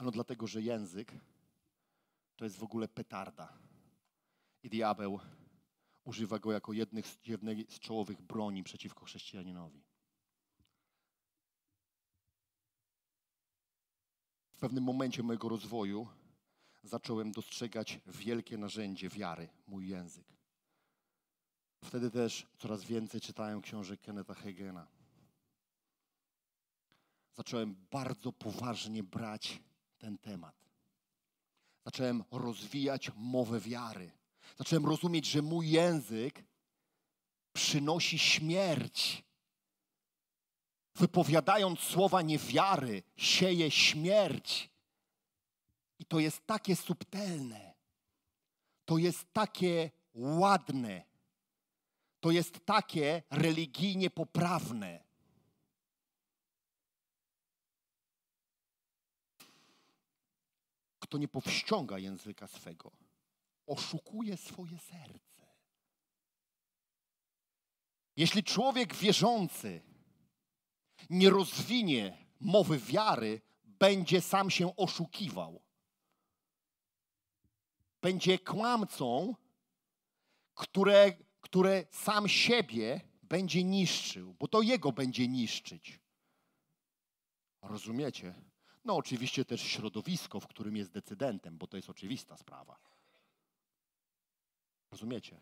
Ano dlatego, że język to jest w ogóle petarda. I diabeł używa go jako jednych z, jednej z czołowych broni przeciwko chrześcijaninowi. W pewnym momencie mojego rozwoju zacząłem dostrzegać wielkie narzędzie wiary, mój język. Wtedy też coraz więcej czytałem książek Kenneta Hagena. Zacząłem bardzo poważnie brać ten temat. Zacząłem rozwijać mowę wiary. Zacząłem rozumieć, że mój język przynosi śmierć. Wypowiadając słowa niewiary, sieje śmierć. I to jest takie subtelne. To jest takie ładne. To jest takie religijnie poprawne. Kto nie powściąga języka swego, oszukuje swoje serce. Jeśli człowiek wierzący nie rozwinie mowy wiary, będzie sam się oszukiwał. Będzie kłamcą, które, które sam siebie będzie niszczył, bo to jego będzie niszczyć. Rozumiecie? No, oczywiście też środowisko, w którym jest decydentem, bo to jest oczywista sprawa. Rozumiecie?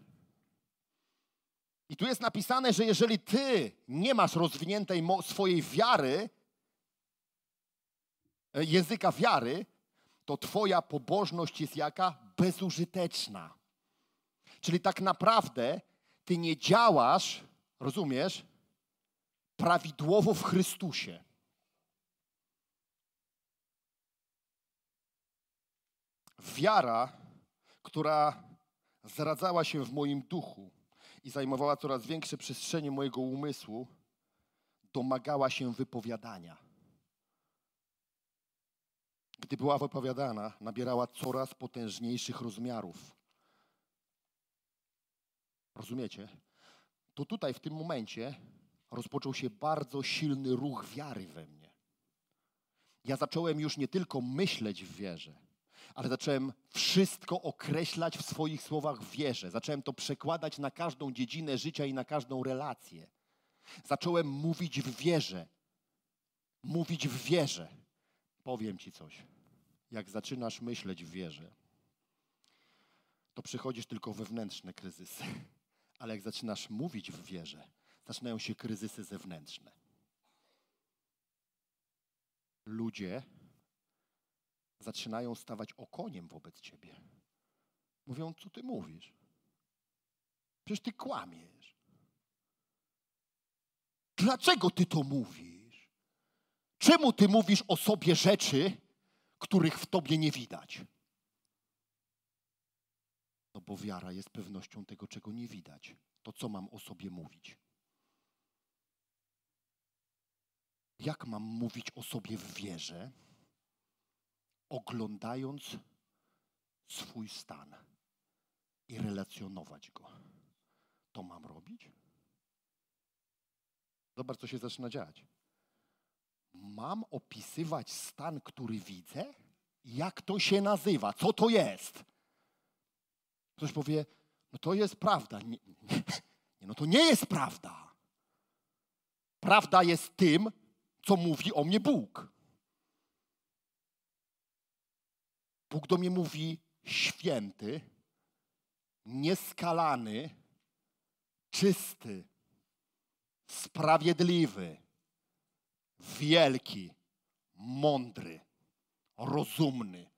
I tu jest napisane, że jeżeli ty nie masz rozwiniętej swojej wiary, e, języka wiary, to twoja pobożność jest jaka? Bezużyteczna. Czyli tak naprawdę ty nie działasz, rozumiesz, prawidłowo w Chrystusie. Wiara, która zaradzała się w moim duchu i zajmowała coraz większe przestrzenie mojego umysłu, domagała się wypowiadania. Gdy była wypowiadana, nabierała coraz potężniejszych rozmiarów. Rozumiecie? To tutaj, w tym momencie, rozpoczął się bardzo silny ruch wiary we mnie. Ja zacząłem już nie tylko myśleć w wierze, ale zacząłem wszystko określać w swoich słowach wierze. Zacząłem to przekładać na każdą dziedzinę życia i na każdą relację. Zacząłem mówić w wierze. Mówić w wierze. Powiem Ci coś. Jak zaczynasz myśleć w wierze, to przychodzisz tylko wewnętrzne kryzysy. Ale jak zaczynasz mówić w wierze, zaczynają się kryzysy zewnętrzne. Ludzie zaczynają stawać okoniem wobec ciebie. Mówią, co ty mówisz? Przecież ty kłamiesz. Dlaczego ty to mówisz? Czemu ty mówisz o sobie rzeczy, których w tobie nie widać? No bo wiara jest pewnością tego, czego nie widać. To co mam o sobie mówić? Jak mam mówić o sobie w wierze, oglądając swój stan i relacjonować go? To mam robić? Zobacz, co się zaczyna dziać. Mam opisywać stan, który widzę? Jak to się nazywa? Co to jest? Ktoś powie, no to jest prawda. Nie, nie, no to nie jest prawda. Prawda jest tym, co mówi o mnie Bóg. Bóg do mnie mówi święty, nieskalany, czysty, sprawiedliwy, wielki, mądry, rozumny.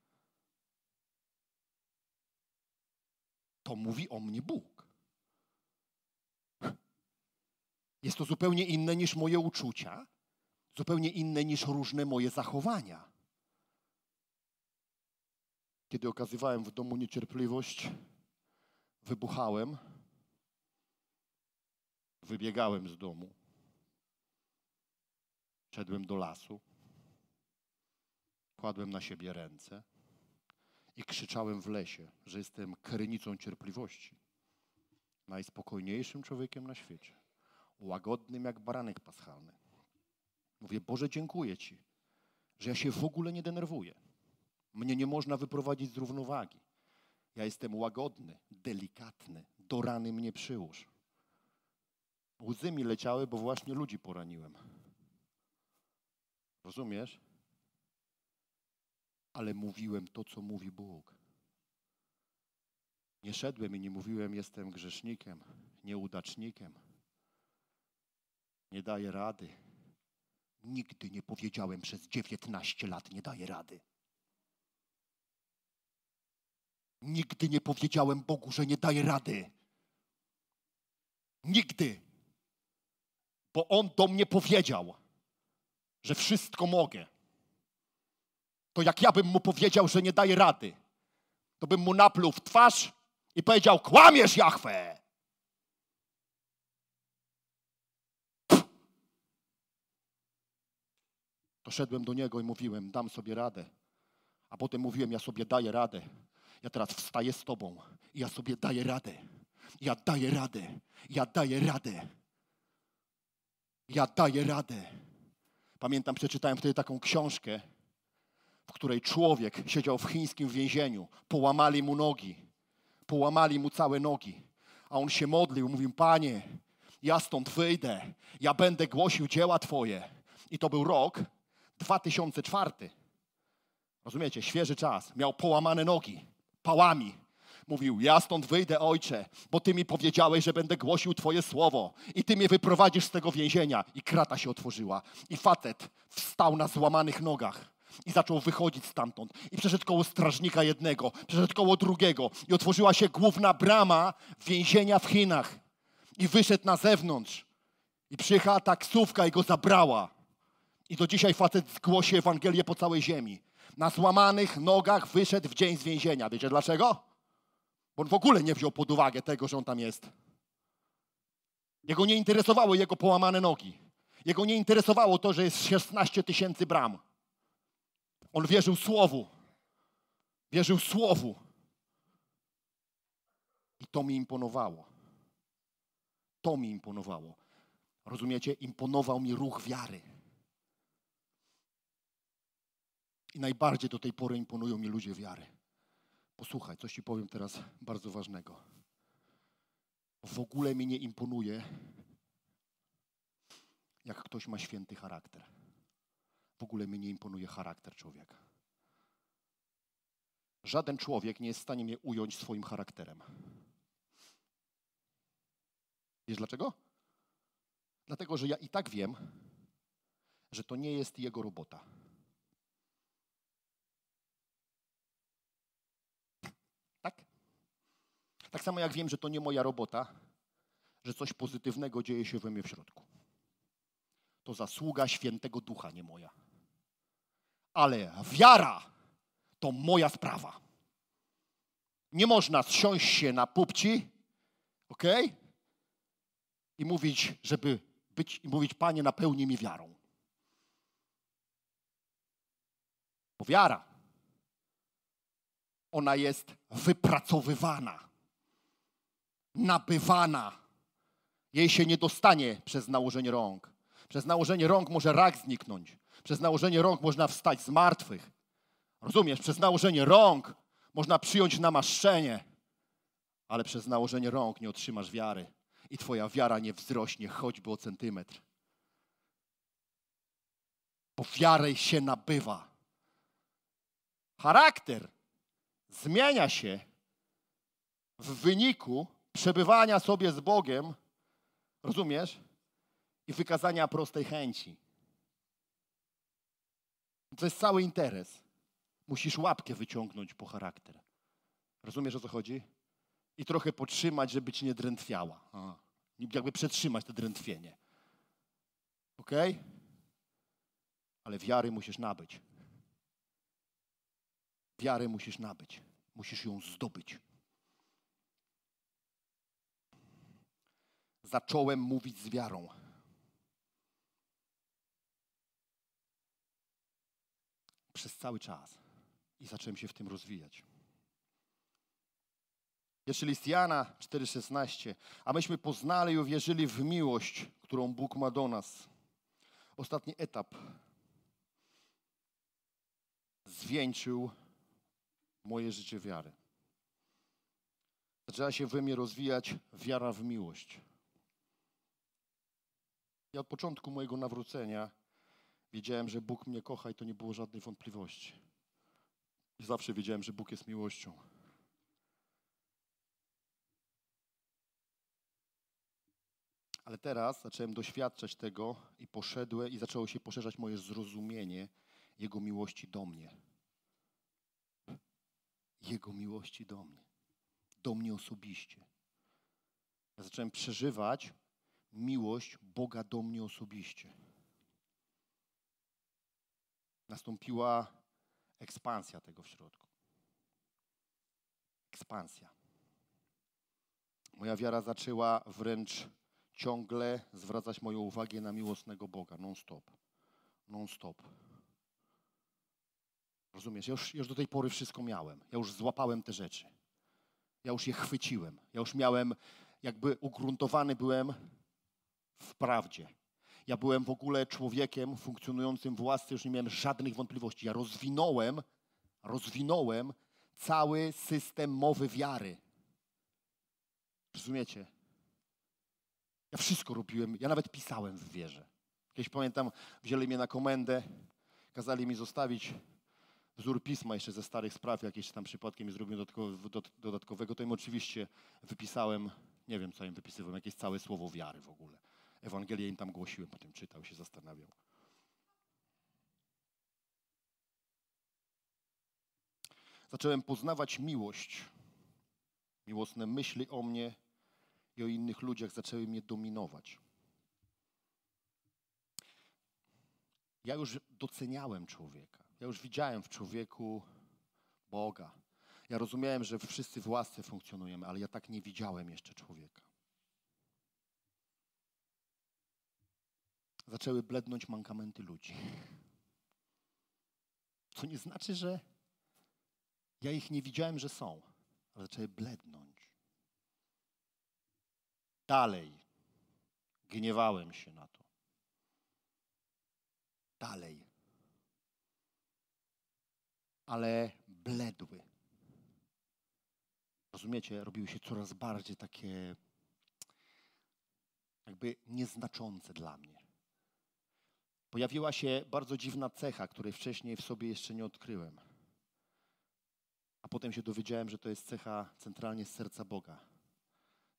To mówi o mnie Bóg. Jest to zupełnie inne niż moje uczucia, zupełnie inne niż różne moje zachowania. Kiedy okazywałem w domu niecierpliwość, wybuchałem, wybiegałem z domu, szedłem do lasu, kładłem na siebie ręce i krzyczałem w lesie, że jestem krynicą cierpliwości, najspokojniejszym człowiekiem na świecie, łagodnym jak baranek paschalny. Mówię, Boże, dziękuję Ci, że ja się w ogóle nie denerwuję. Mnie nie można wyprowadzić z równowagi. Ja jestem łagodny, delikatny, do rany mnie przyłóż. Łzy mi leciały, bo właśnie ludzi poraniłem. Rozumiesz? Ale mówiłem to, co mówi Bóg. Nie szedłem i nie mówiłem, jestem grzesznikiem, nieudacznikiem. Nie daję rady. Nigdy nie powiedziałem przez 19 lat, nie daję rady. Nigdy nie powiedziałem Bogu, że nie daję rady. Nigdy. Bo On do mnie powiedział, że wszystko mogę. To jak ja bym mu powiedział, że nie daję rady, to bym mu napluł w twarz i powiedział: Kłamiesz, Jachwę! Poszedłem do niego i mówiłem: Dam sobie radę. A potem mówiłem: Ja sobie daję radę. Ja teraz wstaję z Tobą i ja sobie daję radę. Ja daję radę. Ja daję radę. Ja daję radę. Pamiętam, przeczytałem wtedy taką książkę, w której człowiek siedział w chińskim więzieniu. Połamali mu nogi. Połamali mu całe nogi. A on się modlił, mówił, Panie, ja stąd wyjdę. Ja będę głosił dzieła Twoje. I to był rok 2004. Rozumiecie? Świeży czas. Miał połamane nogi pałami. Mówił, ja stąd wyjdę, ojcze, bo ty mi powiedziałeś, że będę głosił twoje słowo i ty mnie wyprowadzisz z tego więzienia. I krata się otworzyła. I facet wstał na złamanych nogach i zaczął wychodzić stamtąd. I przeszedł koło strażnika jednego, przeszedł koło drugiego i otworzyła się główna brama więzienia w Chinach. I wyszedł na zewnątrz. I przyjechała taksówka i go zabrała. I do dzisiaj facet zgłosi Ewangelię po całej ziemi na złamanych nogach wyszedł w dzień z więzienia. Wiecie dlaczego? Bo on w ogóle nie wziął pod uwagę tego, że on tam jest. Jego nie interesowały jego połamane nogi. Jego nie interesowało to, że jest 16 tysięcy bram. On wierzył Słowu. Wierzył Słowu. I to mi imponowało. To mi imponowało. Rozumiecie? Imponował mi ruch wiary. I najbardziej do tej pory imponują mi ludzie wiary. Posłuchaj, coś ci powiem teraz bardzo ważnego. W ogóle mi nie imponuje, jak ktoś ma święty charakter. W ogóle mi nie imponuje charakter człowieka. Żaden człowiek nie jest w stanie mnie ująć swoim charakterem. Wiesz dlaczego? Dlatego, że ja i tak wiem, że to nie jest jego robota. Tak? Tak samo jak wiem, że to nie moja robota, że coś pozytywnego dzieje się we mnie w środku. To zasługa świętego ducha, nie moja. Ale wiara to moja sprawa. Nie można zsiąść się na pupci, ok? I mówić, żeby być, i mówić, Panie, napełnij mi wiarą. Bo wiara, ona jest wypracowywana, nabywana. Jej się nie dostanie przez nałożenie rąk. Przez nałożenie rąk może rak zniknąć. Przez nałożenie rąk można wstać z martwych. Rozumiesz? Przez nałożenie rąk można przyjąć namaszczenie, ale przez nałożenie rąk nie otrzymasz wiary i twoja wiara nie wzrośnie choćby o centymetr. Bo wiarę się nabywa. Charakter zmienia się w wyniku przebywania sobie z Bogiem, rozumiesz? I wykazania prostej chęci. To jest cały interes. Musisz łapkę wyciągnąć po charakter. Rozumiesz o co chodzi? I trochę podtrzymać, żeby ci nie drętwiała. A, jakby przetrzymać to drętwienie. Ok? Ale wiary musisz nabyć. Wiary musisz nabyć. Musisz ją zdobyć. Zacząłem mówić z wiarą. Przez cały czas. I zacząłem się w tym rozwijać. Jeszcze list Jana 4,16. A myśmy poznali i uwierzyli w miłość, którą Bóg ma do nas. Ostatni etap zwieńczył moje życie wiary. Zaczęła się we mnie rozwijać wiara w miłość. I od początku mojego nawrócenia wiedziałem, że Bóg mnie kocha i to nie było żadnej wątpliwości. Zawsze wiedziałem, że Bóg jest miłością. Ale teraz zacząłem doświadczać tego i poszedłem i zaczęło się poszerzać moje zrozumienie Jego miłości do mnie. Jego miłości do mnie. Do mnie osobiście. Ja zacząłem przeżywać miłość Boga do mnie osobiście. Nastąpiła ekspansja tego w środku. Ekspansja. Moja wiara zaczęła wręcz ciągle zwracać moją uwagę na miłosnego Boga, non-stop. Non-stop. Rozumiesz? Ja już, już do tej pory wszystko miałem. Ja już złapałem te rzeczy. Ja już je chwyciłem. Ja już miałem, jakby ugruntowany byłem w prawdzie. Ja byłem w ogóle człowiekiem funkcjonującym w łasce, już nie miałem żadnych wątpliwości. Ja rozwinąłem, rozwinąłem cały system mowy wiary. Rozumiecie? Ja wszystko robiłem, ja nawet pisałem w wierze. Kiedyś pamiętam, wzięli mnie na komendę, kazali mi zostawić wzór pisma jeszcze ze starych spraw, jakieś tam przypadkiem mi zrobiłem dodatkowego, to im oczywiście wypisałem, nie wiem co im wypisywałem, jakieś całe słowo wiary w ogóle. Ewangelię im tam głosiłem, potem czytał, się zastanawiał. Zacząłem poznawać miłość. Miłosne myśli o mnie i o innych ludziach zaczęły mnie dominować. Ja już doceniałem człowieka. Ja już widziałem w człowieku Boga. Ja rozumiałem, że wszyscy w łasce funkcjonujemy, ale ja tak nie widziałem jeszcze człowieka. Zaczęły blednąć mankamenty ludzi. Co nie znaczy, że ja ich nie widziałem, że są, ale zaczęły blednąć. Dalej gniewałem się na to. Dalej ale bledły. Rozumiecie? Robiły się coraz bardziej takie jakby nieznaczące dla mnie. Pojawiła się bardzo dziwna cecha, której wcześniej w sobie jeszcze nie odkryłem. A potem się dowiedziałem, że to jest cecha centralnie z serca Boga.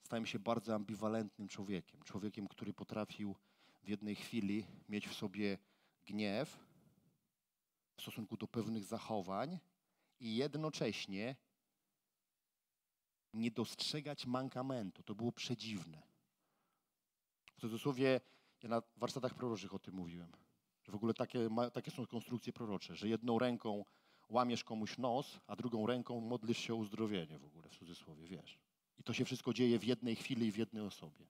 Stałem się bardzo ambiwalentnym człowiekiem. Człowiekiem, który potrafił w jednej chwili mieć w sobie gniew w stosunku do pewnych zachowań i jednocześnie nie dostrzegać mankamentu. To było przedziwne. W cudzysłowie, ja na warsztatach proroczych o tym mówiłem. Że w ogóle takie, takie są konstrukcje prorocze, że jedną ręką łamiesz komuś nos, a drugą ręką modlisz się o uzdrowienie w ogóle, w cudzysłowie, wiesz. I to się wszystko dzieje w jednej chwili i w jednej osobie.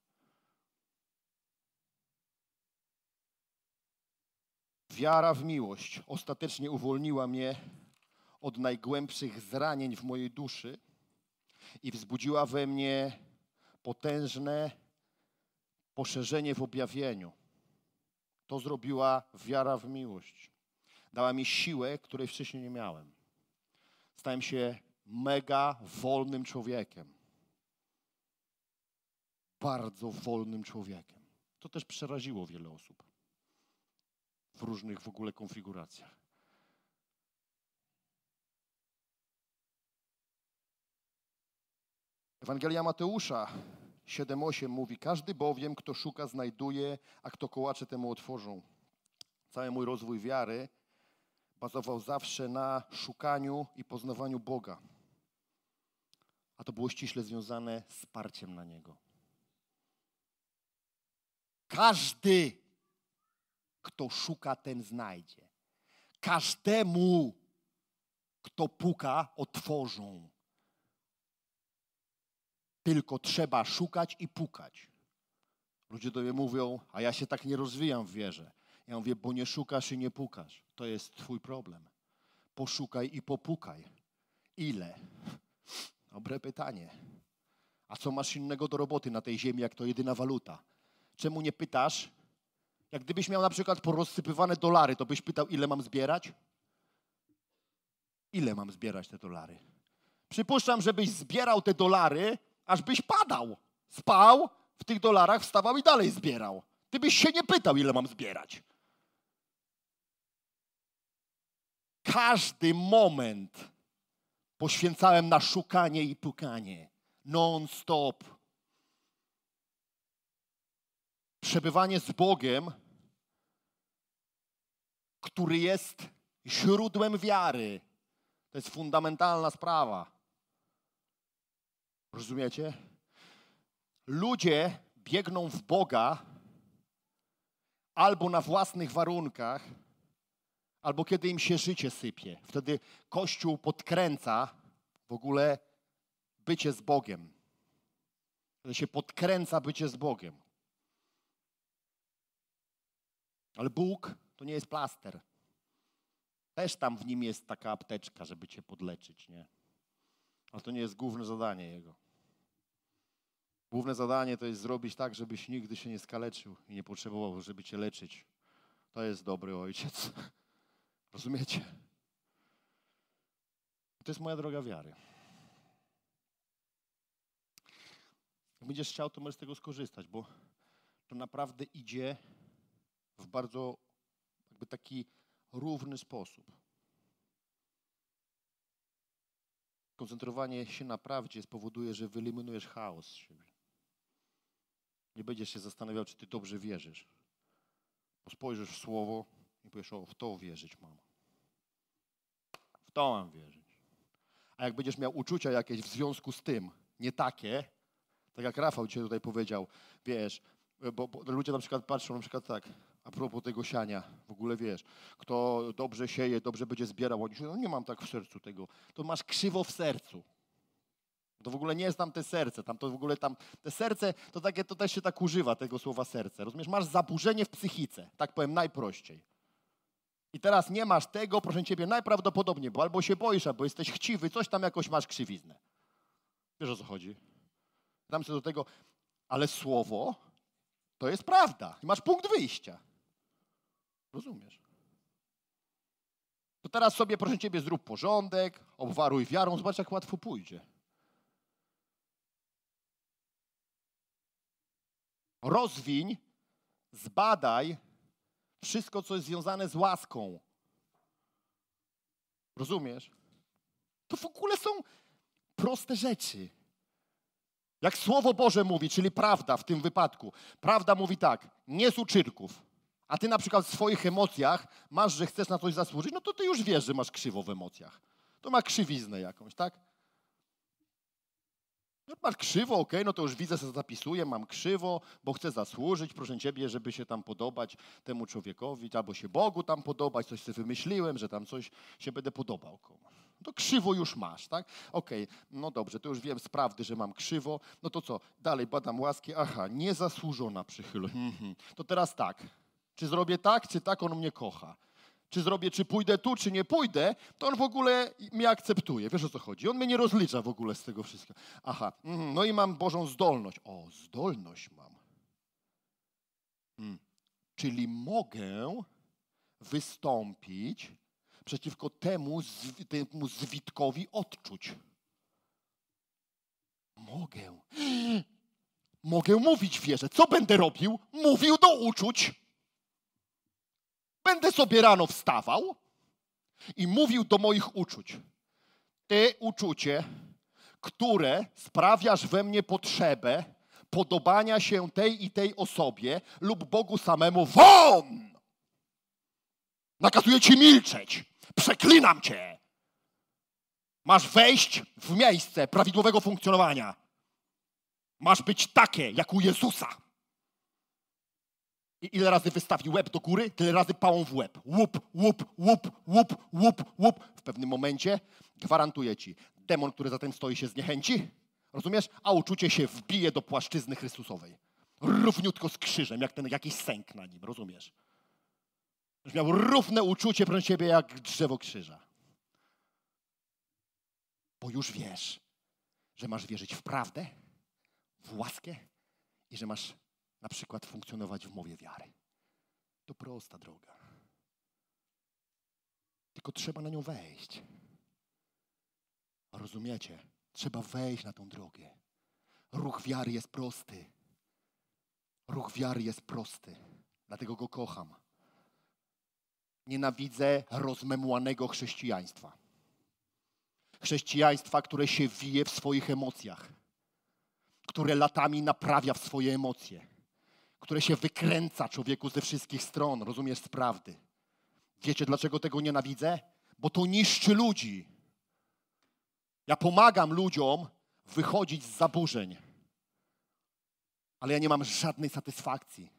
Wiara w miłość ostatecznie uwolniła mnie od najgłębszych zranień w mojej duszy i wzbudziła we mnie potężne poszerzenie w objawieniu. To zrobiła wiara w miłość. Dała mi siłę, której wcześniej nie miałem. Stałem się mega wolnym człowiekiem. Bardzo wolnym człowiekiem. To też przeraziło wiele osób w różnych w ogóle konfiguracjach. Ewangelia Mateusza 7:8 mówi: Każdy bowiem, kto szuka, znajduje, a kto kołacze, temu otworzą. Cały mój rozwój wiary bazował zawsze na szukaniu i poznawaniu Boga. A to było ściśle związane z parciem na Niego. Każdy, kto szuka, ten znajdzie. Każdemu, kto puka, otworzą. Tylko trzeba szukać i pukać. Ludzie do mnie mówią, a ja się tak nie rozwijam w wierze. Ja mówię, bo nie szukasz i nie pukasz. To jest twój problem. Poszukaj i popukaj. Ile? Dobre pytanie. A co masz innego do roboty na tej ziemi, jak to jedyna waluta? Czemu nie pytasz? Jak gdybyś miał na przykład porozsypywane dolary, to byś pytał, ile mam zbierać? Ile mam zbierać te dolary? Przypuszczam, żebyś zbierał te dolary, aż byś padał. Spał, w tych dolarach wstawał i dalej zbierał. Ty byś się nie pytał, ile mam zbierać. Każdy moment poświęcałem na szukanie i pukanie. Non-stop. Przebywanie z Bogiem, który jest źródłem wiary. To jest fundamentalna sprawa. Rozumiecie? Ludzie biegną w Boga albo na własnych warunkach, albo kiedy im się życie sypie. Wtedy Kościół podkręca w ogóle bycie z Bogiem. Wtedy się podkręca bycie z Bogiem. Ale Bóg to nie jest plaster. Też tam w nim jest taka apteczka, żeby cię podleczyć, nie? Ale to nie jest główne zadanie Jego. Główne zadanie to jest zrobić tak, żebyś nigdy się nie skaleczył i nie potrzebował, żeby cię leczyć. To jest dobry ojciec. Rozumiecie? To jest moja droga wiary. Jak będziesz chciał, to możesz z tego skorzystać, bo to naprawdę idzie w bardzo jakby taki równy sposób. Koncentrowanie się na prawdzie spowoduje, że wyeliminujesz chaos z siebie. Nie będziesz się zastanawiał, czy ty dobrze wierzysz. Bo spojrzysz w słowo i powiesz, o, w to wierzyć mam. W to mam wierzyć. A jak będziesz miał uczucia jakieś w związku z tym, nie takie, tak jak Rafał dzisiaj tutaj powiedział, wiesz, bo, bo ludzie na przykład patrzą na przykład tak, a propos tego siania, w ogóle wiesz, kto dobrze sieje, dobrze będzie zbierał. Oni no nie mam tak w sercu tego. To masz krzywo w sercu. To w ogóle nie jest tam te serce, tam to w ogóle tam, te serce, to takie, to też się tak używa tego słowa serce. Rozumiesz, masz zaburzenie w psychice, tak powiem najprościej. I teraz nie masz tego, proszę Ciebie, najprawdopodobniej, bo albo się boisz, albo jesteś chciwy, coś tam jakoś masz krzywiznę. Wiesz o co chodzi? Dam się do tego, ale słowo to jest prawda. I masz punkt wyjścia. Rozumiesz? To teraz sobie, proszę Ciebie, zrób porządek, obwaruj wiarą, zobacz, jak łatwo pójdzie. Rozwiń, zbadaj wszystko, co jest związane z łaską. Rozumiesz? To w ogóle są proste rzeczy. Jak Słowo Boże mówi, czyli prawda w tym wypadku. Prawda mówi tak, nie z uczynków. A ty na przykład w swoich emocjach masz, że chcesz na coś zasłużyć, no to ty już wiesz, że masz krzywo w emocjach. To ma krzywiznę jakąś, tak? No, masz krzywo, ok, no to już widzę, że zapisuję, mam krzywo, bo chcę zasłużyć, proszę Ciebie, żeby się tam podobać temu człowiekowi, albo się Bogu tam podobać, coś sobie wymyśliłem, że tam coś się będę podobał komuś. To krzywo już masz, tak? Okej, okay, no dobrze, to już wiem z prawdy, że mam krzywo. No to co? Dalej badam łaski. Aha, niezasłużona przychylność. Mhm. To teraz tak. Czy zrobię tak, czy tak on mnie kocha? Czy zrobię, czy pójdę tu, czy nie pójdę, to on w ogóle mnie akceptuje. Wiesz o co chodzi? On mnie nie rozlicza w ogóle z tego wszystkiego. Aha, mhm. no i mam Bożą zdolność. O, zdolność mam. Hmm. Czyli mogę wystąpić przeciwko temu, temu zwitkowi odczuć. Mogę. Mogę mówić wierzę. Co będę robił? Mówił do uczuć. Będę sobie rano wstawał i mówił do moich uczuć. Ty uczucie, które sprawiasz we mnie potrzebę podobania się tej i tej osobie lub Bogu samemu, won! Nakazuję ci milczeć. Przeklinam cię. Masz wejść w miejsce prawidłowego funkcjonowania. Masz być takie, jak u Jezusa. I ile razy wystawi łeb do góry, tyle razy pałą w łeb. Łup, łup, łup, łup, łup, łup. W pewnym momencie gwarantuję ci, demon, który za tym stoi, się zniechęci, rozumiesz? A uczucie się wbije do płaszczyzny Chrystusowej. Równiutko z krzyżem, jak ten jakiś sęk na nim, rozumiesz? Już miał równe uczucie proszę ciebie jak drzewo krzyża. Bo już wiesz, że masz wierzyć w prawdę, w łaskę i że masz na przykład funkcjonować w mowie wiary. To prosta droga. Tylko trzeba na nią wejść. Rozumiecie? Trzeba wejść na tą drogę. Ruch wiary jest prosty. Ruch wiary jest prosty. Dlatego go kocham. Nienawidzę rozmemłanego chrześcijaństwa. Chrześcijaństwa, które się wije w swoich emocjach, które latami naprawia w swoje emocje, które się wykręca człowieku ze wszystkich stron, rozumiesz, z prawdy. Wiecie, dlaczego tego nienawidzę? Bo to niszczy ludzi. Ja pomagam ludziom wychodzić z zaburzeń, ale ja nie mam żadnej satysfakcji.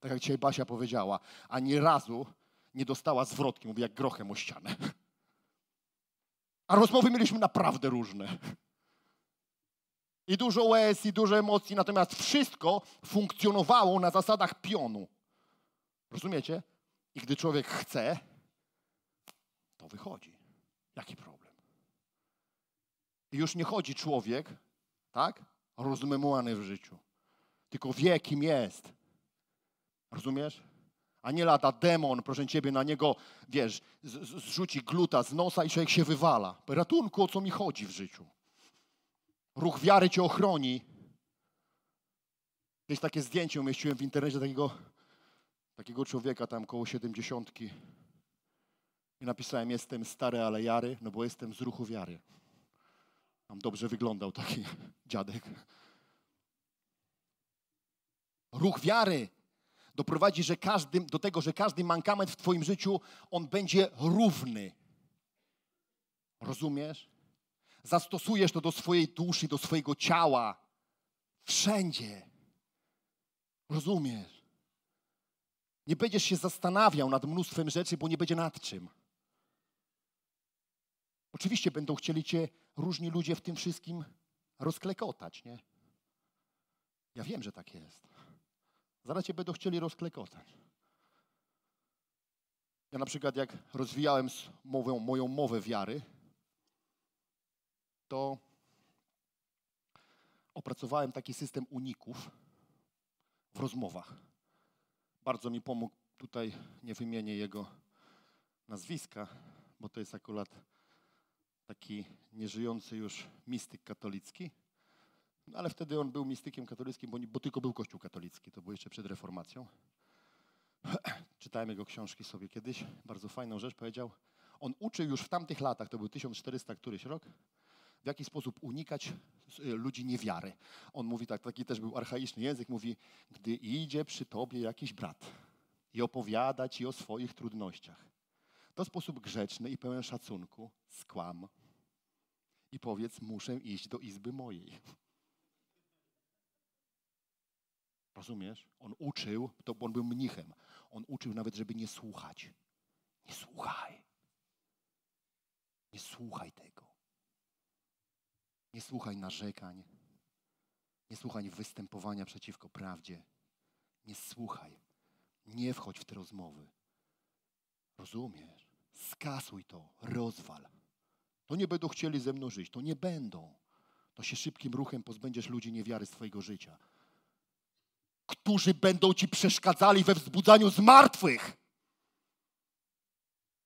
Tak jak dzisiaj Basia powiedziała, ani razu nie dostała zwrotki, mówi jak grochem o ścianę. A rozmowy mieliśmy naprawdę różne. I dużo łez, i dużo emocji, natomiast wszystko funkcjonowało na zasadach pionu. Rozumiecie? I gdy człowiek chce, to wychodzi. Jaki problem? I już nie chodzi człowiek, tak? Rozmemłany w życiu. Tylko wie, kim jest. Rozumiesz? A nie lata demon, proszę ciebie, na niego, wiesz, zrzuci gluta z nosa i człowiek się wywala. Ratunku, o co mi chodzi w życiu? Ruch wiary cię ochroni. Jest takie zdjęcie umieściłem w internecie takiego, takiego człowieka tam koło siedemdziesiątki. I napisałem, jestem stary, ale jary, no bo jestem z ruchu wiary. Tam dobrze wyglądał taki dziadek. Ruch wiary doprowadzi że każdy, do tego, że każdy mankament w Twoim życiu, on będzie równy. Rozumiesz? Zastosujesz to do swojej duszy, do swojego ciała. Wszędzie. Rozumiesz? Nie będziesz się zastanawiał nad mnóstwem rzeczy, bo nie będzie nad czym. Oczywiście będą chcieli cię różni ludzie w tym wszystkim rozklekotać, nie? Ja wiem, że tak jest. Zaraz cię będą chcieli rozklekotać. Ja na przykład jak rozwijałem mowę, moją mowę wiary, to opracowałem taki system uników w rozmowach. Bardzo mi pomógł, tutaj nie wymienię jego nazwiska, bo to jest akurat taki nieżyjący już mistyk katolicki. No, ale wtedy on był mistykiem katolickim, bo, bo tylko był Kościół katolicki. To było jeszcze przed reformacją. Czytałem jego książki sobie kiedyś. Bardzo fajną rzecz powiedział. On uczył już w tamtych latach, to był 1400 któryś rok, w jaki sposób unikać y, ludzi niewiary. On mówi tak, taki też był archaiczny język, mówi, gdy idzie przy tobie jakiś brat i opowiada ci o swoich trudnościach, to sposób grzeczny i pełen szacunku skłam i powiedz, muszę iść do izby mojej. Rozumiesz? On uczył, to on był mnichem. On uczył nawet, żeby nie słuchać. Nie słuchaj. Nie słuchaj tego. Nie słuchaj narzekań. Nie słuchaj występowania przeciwko prawdzie. Nie słuchaj. Nie wchodź w te rozmowy. Rozumiesz? Skasuj to, rozwal. To nie będą chcieli ze mną żyć. To nie będą. To się szybkim ruchem pozbędziesz ludzi niewiary z Twojego życia którzy będą ci przeszkadzali we wzbudzaniu zmartwych.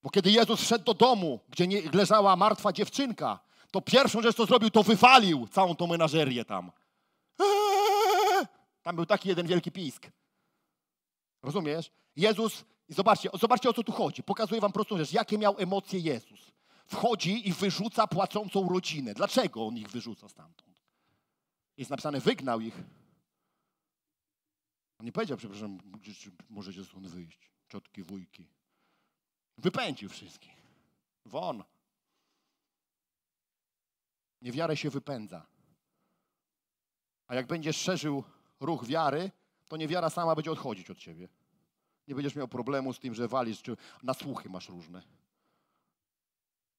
Bo kiedy Jezus wszedł do domu, gdzie leżała martwa dziewczynka, to pierwszą rzecz, co zrobił, to wywalił całą tą menażerię tam. Eee! Tam był taki jeden wielki pisk. Rozumiesz? Jezus, zobaczcie, zobaczcie o co tu chodzi. Pokazuję wam prostą rzecz, jakie miał emocje Jezus. Wchodzi i wyrzuca płacącą rodzinę. Dlaczego on ich wyrzuca stamtąd? Jest napisane, wygnał ich. On nie powiedział, przepraszam, możecie stąd wyjść, ciotki, wujki. Wypędził wszystkich. Won. Niewiarę się wypędza. A jak będziesz szerzył ruch wiary, to niewiara sama będzie odchodzić od ciebie. Nie będziesz miał problemu z tym, że walisz, czy na słuchy masz różne.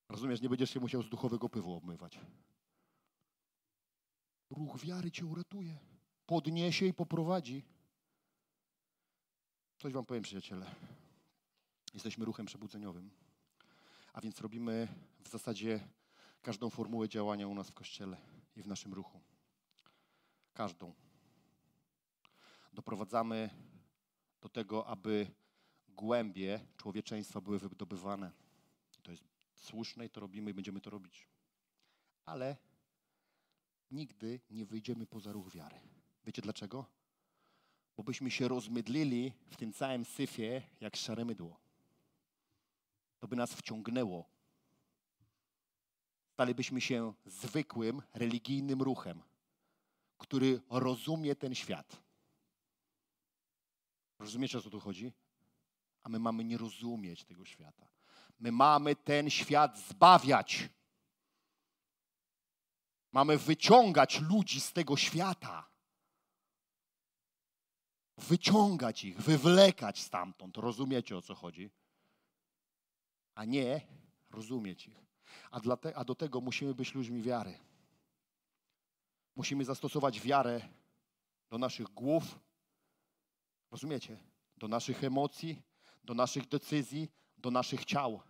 Rozumiesz, nie będziesz się musiał z duchowego pywu obmywać. Ruch wiary cię uratuje. Podniesie i poprowadzi. Coś wam powiem, przyjaciele. Jesteśmy ruchem przebudzeniowym. A więc robimy w zasadzie każdą formułę działania u nas w Kościele i w naszym ruchu. Każdą. Doprowadzamy do tego, aby głębie człowieczeństwa były wydobywane. To jest słuszne i to robimy i będziemy to robić. Ale nigdy nie wyjdziemy poza ruch wiary. Wiecie dlaczego? bo byśmy się rozmydlili w tym całym syfie jak szare mydło. To by nas wciągnęło. Stalibyśmy się zwykłym, religijnym ruchem, który rozumie ten świat. Rozumiecie, o co tu chodzi? A my mamy nie rozumieć tego świata. My mamy ten świat zbawiać. Mamy wyciągać ludzi z tego świata wyciągać ich, wywlekać stamtąd. Rozumiecie o co chodzi? A nie rozumieć ich. A, te, a do tego musimy być ludźmi wiary. Musimy zastosować wiarę do naszych głów, rozumiecie? Do naszych emocji, do naszych decyzji, do naszych ciał.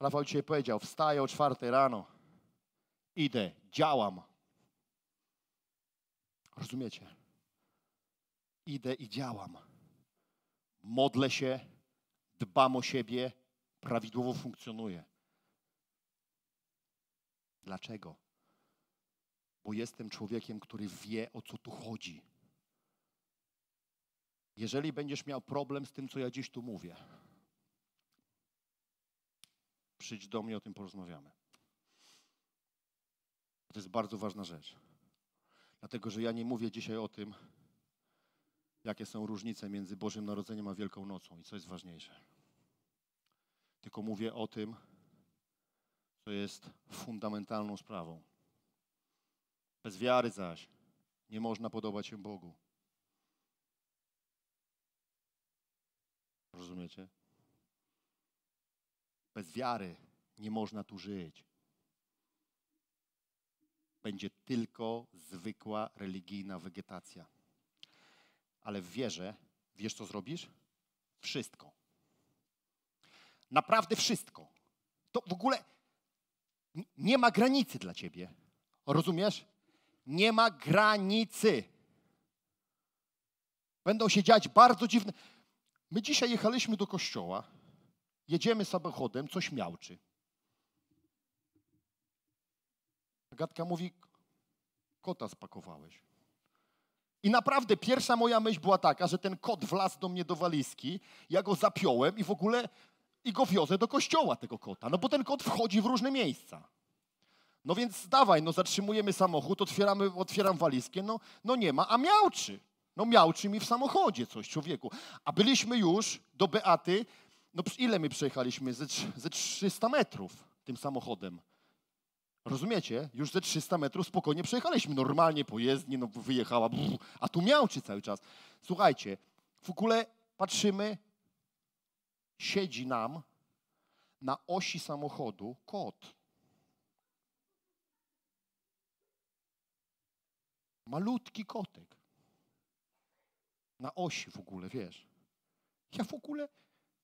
Rafał dzisiaj powiedział: Wstaję o czwartej rano, idę, działam. Rozumiecie? idę i działam. Modlę się, dbam o siebie, prawidłowo funkcjonuję. Dlaczego? Bo jestem człowiekiem, który wie, o co tu chodzi. Jeżeli będziesz miał problem z tym, co ja dziś tu mówię, przyjdź do mnie, o tym porozmawiamy. To jest bardzo ważna rzecz. Dlatego, że ja nie mówię dzisiaj o tym, jakie są różnice między Bożym Narodzeniem a Wielką Nocą i co jest ważniejsze. Tylko mówię o tym, co jest fundamentalną sprawą. Bez wiary zaś nie można podobać się Bogu. Rozumiecie? Bez wiary nie można tu żyć. Będzie tylko zwykła religijna wegetacja ale w wierze wiesz, co zrobisz? Wszystko. Naprawdę wszystko. To w ogóle nie ma granicy dla ciebie. Rozumiesz? Nie ma granicy. Będą się dziać bardzo dziwne. My dzisiaj jechaliśmy do kościoła, jedziemy samochodem, coś miałczy. Agatka mówi, kota spakowałeś. I naprawdę pierwsza moja myśl była taka, że ten kot wlazł do mnie do walizki, ja go zapiąłem i w ogóle i go wiozę do kościoła tego kota. No bo ten kot wchodzi w różne miejsca. No więc dawaj, no zatrzymujemy samochód, otwieramy, otwieram walizkę, no, no nie ma, a miałczy. No miałczy mi w samochodzie coś, człowieku. A byliśmy już do Beaty, no ile my przejechaliśmy? Ze, ze 300 metrów tym samochodem. Rozumiecie? Już ze 300 metrów spokojnie przejechaliśmy. Normalnie po jezdni, no wyjechała, brrr, a tu miałczy cały czas. Słuchajcie, w ogóle patrzymy, siedzi nam na osi samochodu kot. Malutki kotek. Na osi w ogóle, wiesz. Ja w ogóle,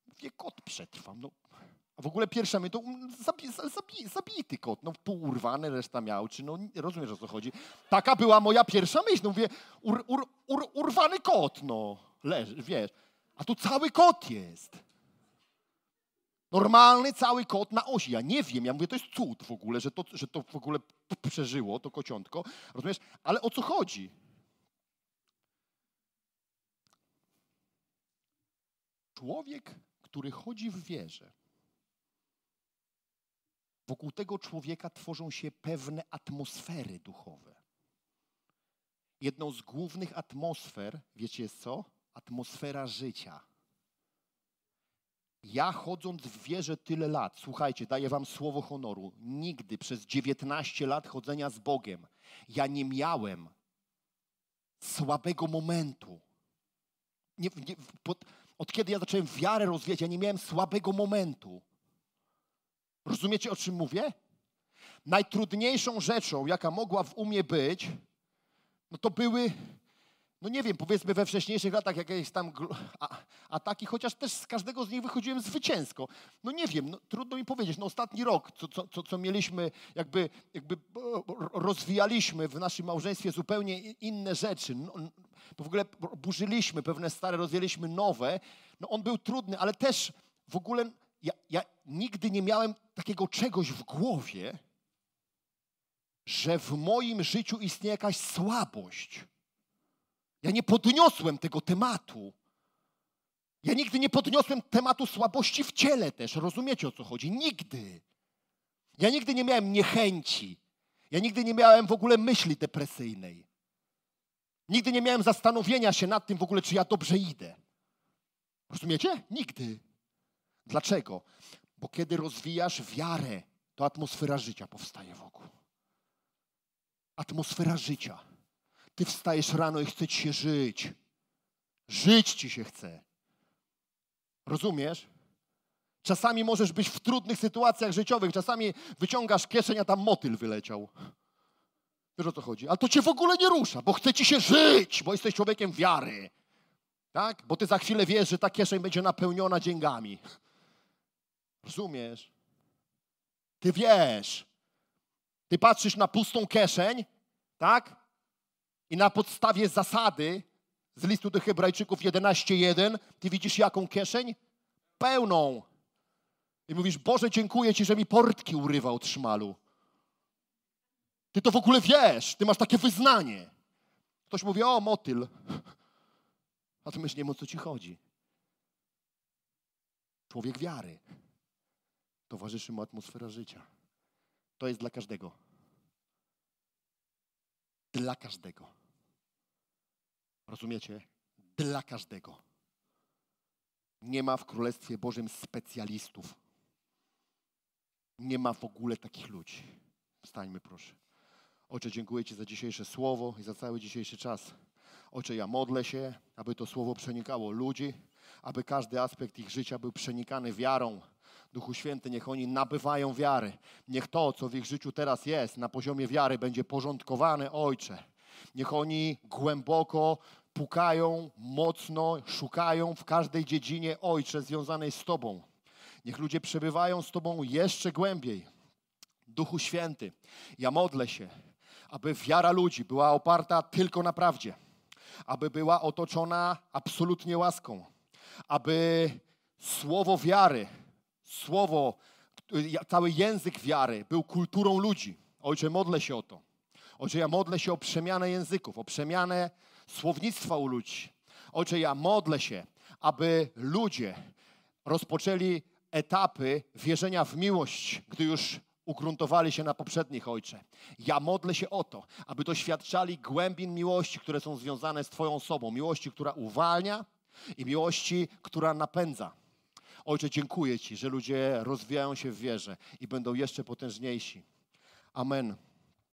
wie, kot przetrwam. No. A w ogóle pierwsza my to zabi, zabi, zabity kot, no półurwany, reszta miałczy, no rozumiesz o co chodzi. Taka była moja pierwsza myśl, no mówię, ur, ur, ur, urwany kot, no, leży, wiesz. A tu cały kot jest. Normalny cały kot na osi. Ja nie wiem, ja mówię, to jest cud w ogóle, że to, że to w ogóle przeżyło, to kociątko. Rozumiesz? Ale o co chodzi? Człowiek, który chodzi w wierze, wokół tego człowieka tworzą się pewne atmosfery duchowe. Jedną z głównych atmosfer, wiecie jest co? Atmosfera życia. Ja chodząc w wierze tyle lat, słuchajcie, daję wam słowo honoru, nigdy przez 19 lat chodzenia z Bogiem, ja nie miałem słabego momentu. Nie, nie, pod, od kiedy ja zacząłem wiarę rozwijać, ja nie miałem słabego momentu. Rozumiecie, o czym mówię? Najtrudniejszą rzeczą, jaka mogła w umie być, no to były no nie wiem, powiedzmy we wcześniejszych latach jakieś tam ataki, chociaż też z każdego z nich wychodziłem zwycięsko. No nie wiem, no, trudno mi powiedzieć. No ostatni rok, co, co, co, co mieliśmy, jakby, jakby rozwijaliśmy w naszym małżeństwie zupełnie inne rzeczy. No, w ogóle burzyliśmy pewne stare, rozwijaliśmy nowe. No on był trudny, ale też w ogóle ja, ja nigdy nie miałem takiego czegoś w głowie, że w moim życiu istnieje jakaś słabość ja nie podniosłem tego tematu. Ja nigdy nie podniosłem tematu słabości w ciele też. Rozumiecie o co chodzi? Nigdy. Ja nigdy nie miałem niechęci. Ja nigdy nie miałem w ogóle myśli depresyjnej. Nigdy nie miałem zastanowienia się nad tym w ogóle, czy ja dobrze idę. Rozumiecie? Nigdy. Dlaczego? Bo kiedy rozwijasz wiarę, to atmosfera życia powstaje wokół. Atmosfera życia. Ty wstajesz rano i chce ci się żyć. Żyć ci się chce. Rozumiesz? Czasami możesz być w trudnych sytuacjach życiowych, czasami wyciągasz kieszeń, a tam motyl wyleciał. Wiesz o co chodzi? Ale to cię w ogóle nie rusza, bo chce ci się żyć, bo jesteś człowiekiem wiary. Tak? Bo ty za chwilę wiesz, że ta kieszeń będzie napełniona dzięgami. Rozumiesz? Ty wiesz. Ty patrzysz na pustą kieszeń, tak? I na podstawie zasady z listu do Hebrajczyków 11:1 ty widzisz jaką kieszeń? Pełną. I mówisz, Boże, dziękuję Ci, że mi portki urywa od szmalu. Ty to w ogóle wiesz, ty masz takie wyznanie. Ktoś mówi, o, motyl. A ty myślisz, nie wiem, o co ci chodzi. Człowiek wiary. Towarzyszy mu atmosfera życia. To jest dla każdego. Dla każdego. Rozumiecie? Dla każdego. Nie ma w Królestwie Bożym specjalistów. Nie ma w ogóle takich ludzi. Wstańmy proszę. Ojcze, dziękuję Ci za dzisiejsze słowo i za cały dzisiejszy czas. Ojcze, ja modlę się, aby to słowo przenikało ludzi, aby każdy aspekt ich życia był przenikany wiarą. Duchu Święty, niech oni nabywają wiary. Niech to, co w ich życiu teraz jest, na poziomie wiary, będzie porządkowane, Ojcze. Niech oni głęboko pukają mocno, szukają w każdej dziedzinie Ojcze związanej z Tobą. Niech ludzie przebywają z Tobą jeszcze głębiej. Duchu Święty, ja modlę się, aby wiara ludzi była oparta tylko na prawdzie, aby była otoczona absolutnie łaską, aby słowo wiary, słowo, cały język wiary był kulturą ludzi. Ojcze, modlę się o to. Ojcze, ja modlę się o przemianę języków, o przemianę słownictwa u ludzi. Ojcze, ja modlę się, aby ludzie rozpoczęli etapy wierzenia w miłość, gdy już ugruntowali się na poprzednich, Ojcze. Ja modlę się o to, aby doświadczali głębin miłości, które są związane z Twoją osobą. Miłości, która uwalnia i miłości, która napędza. Ojcze, dziękuję Ci, że ludzie rozwijają się w wierze i będą jeszcze potężniejsi. Amen.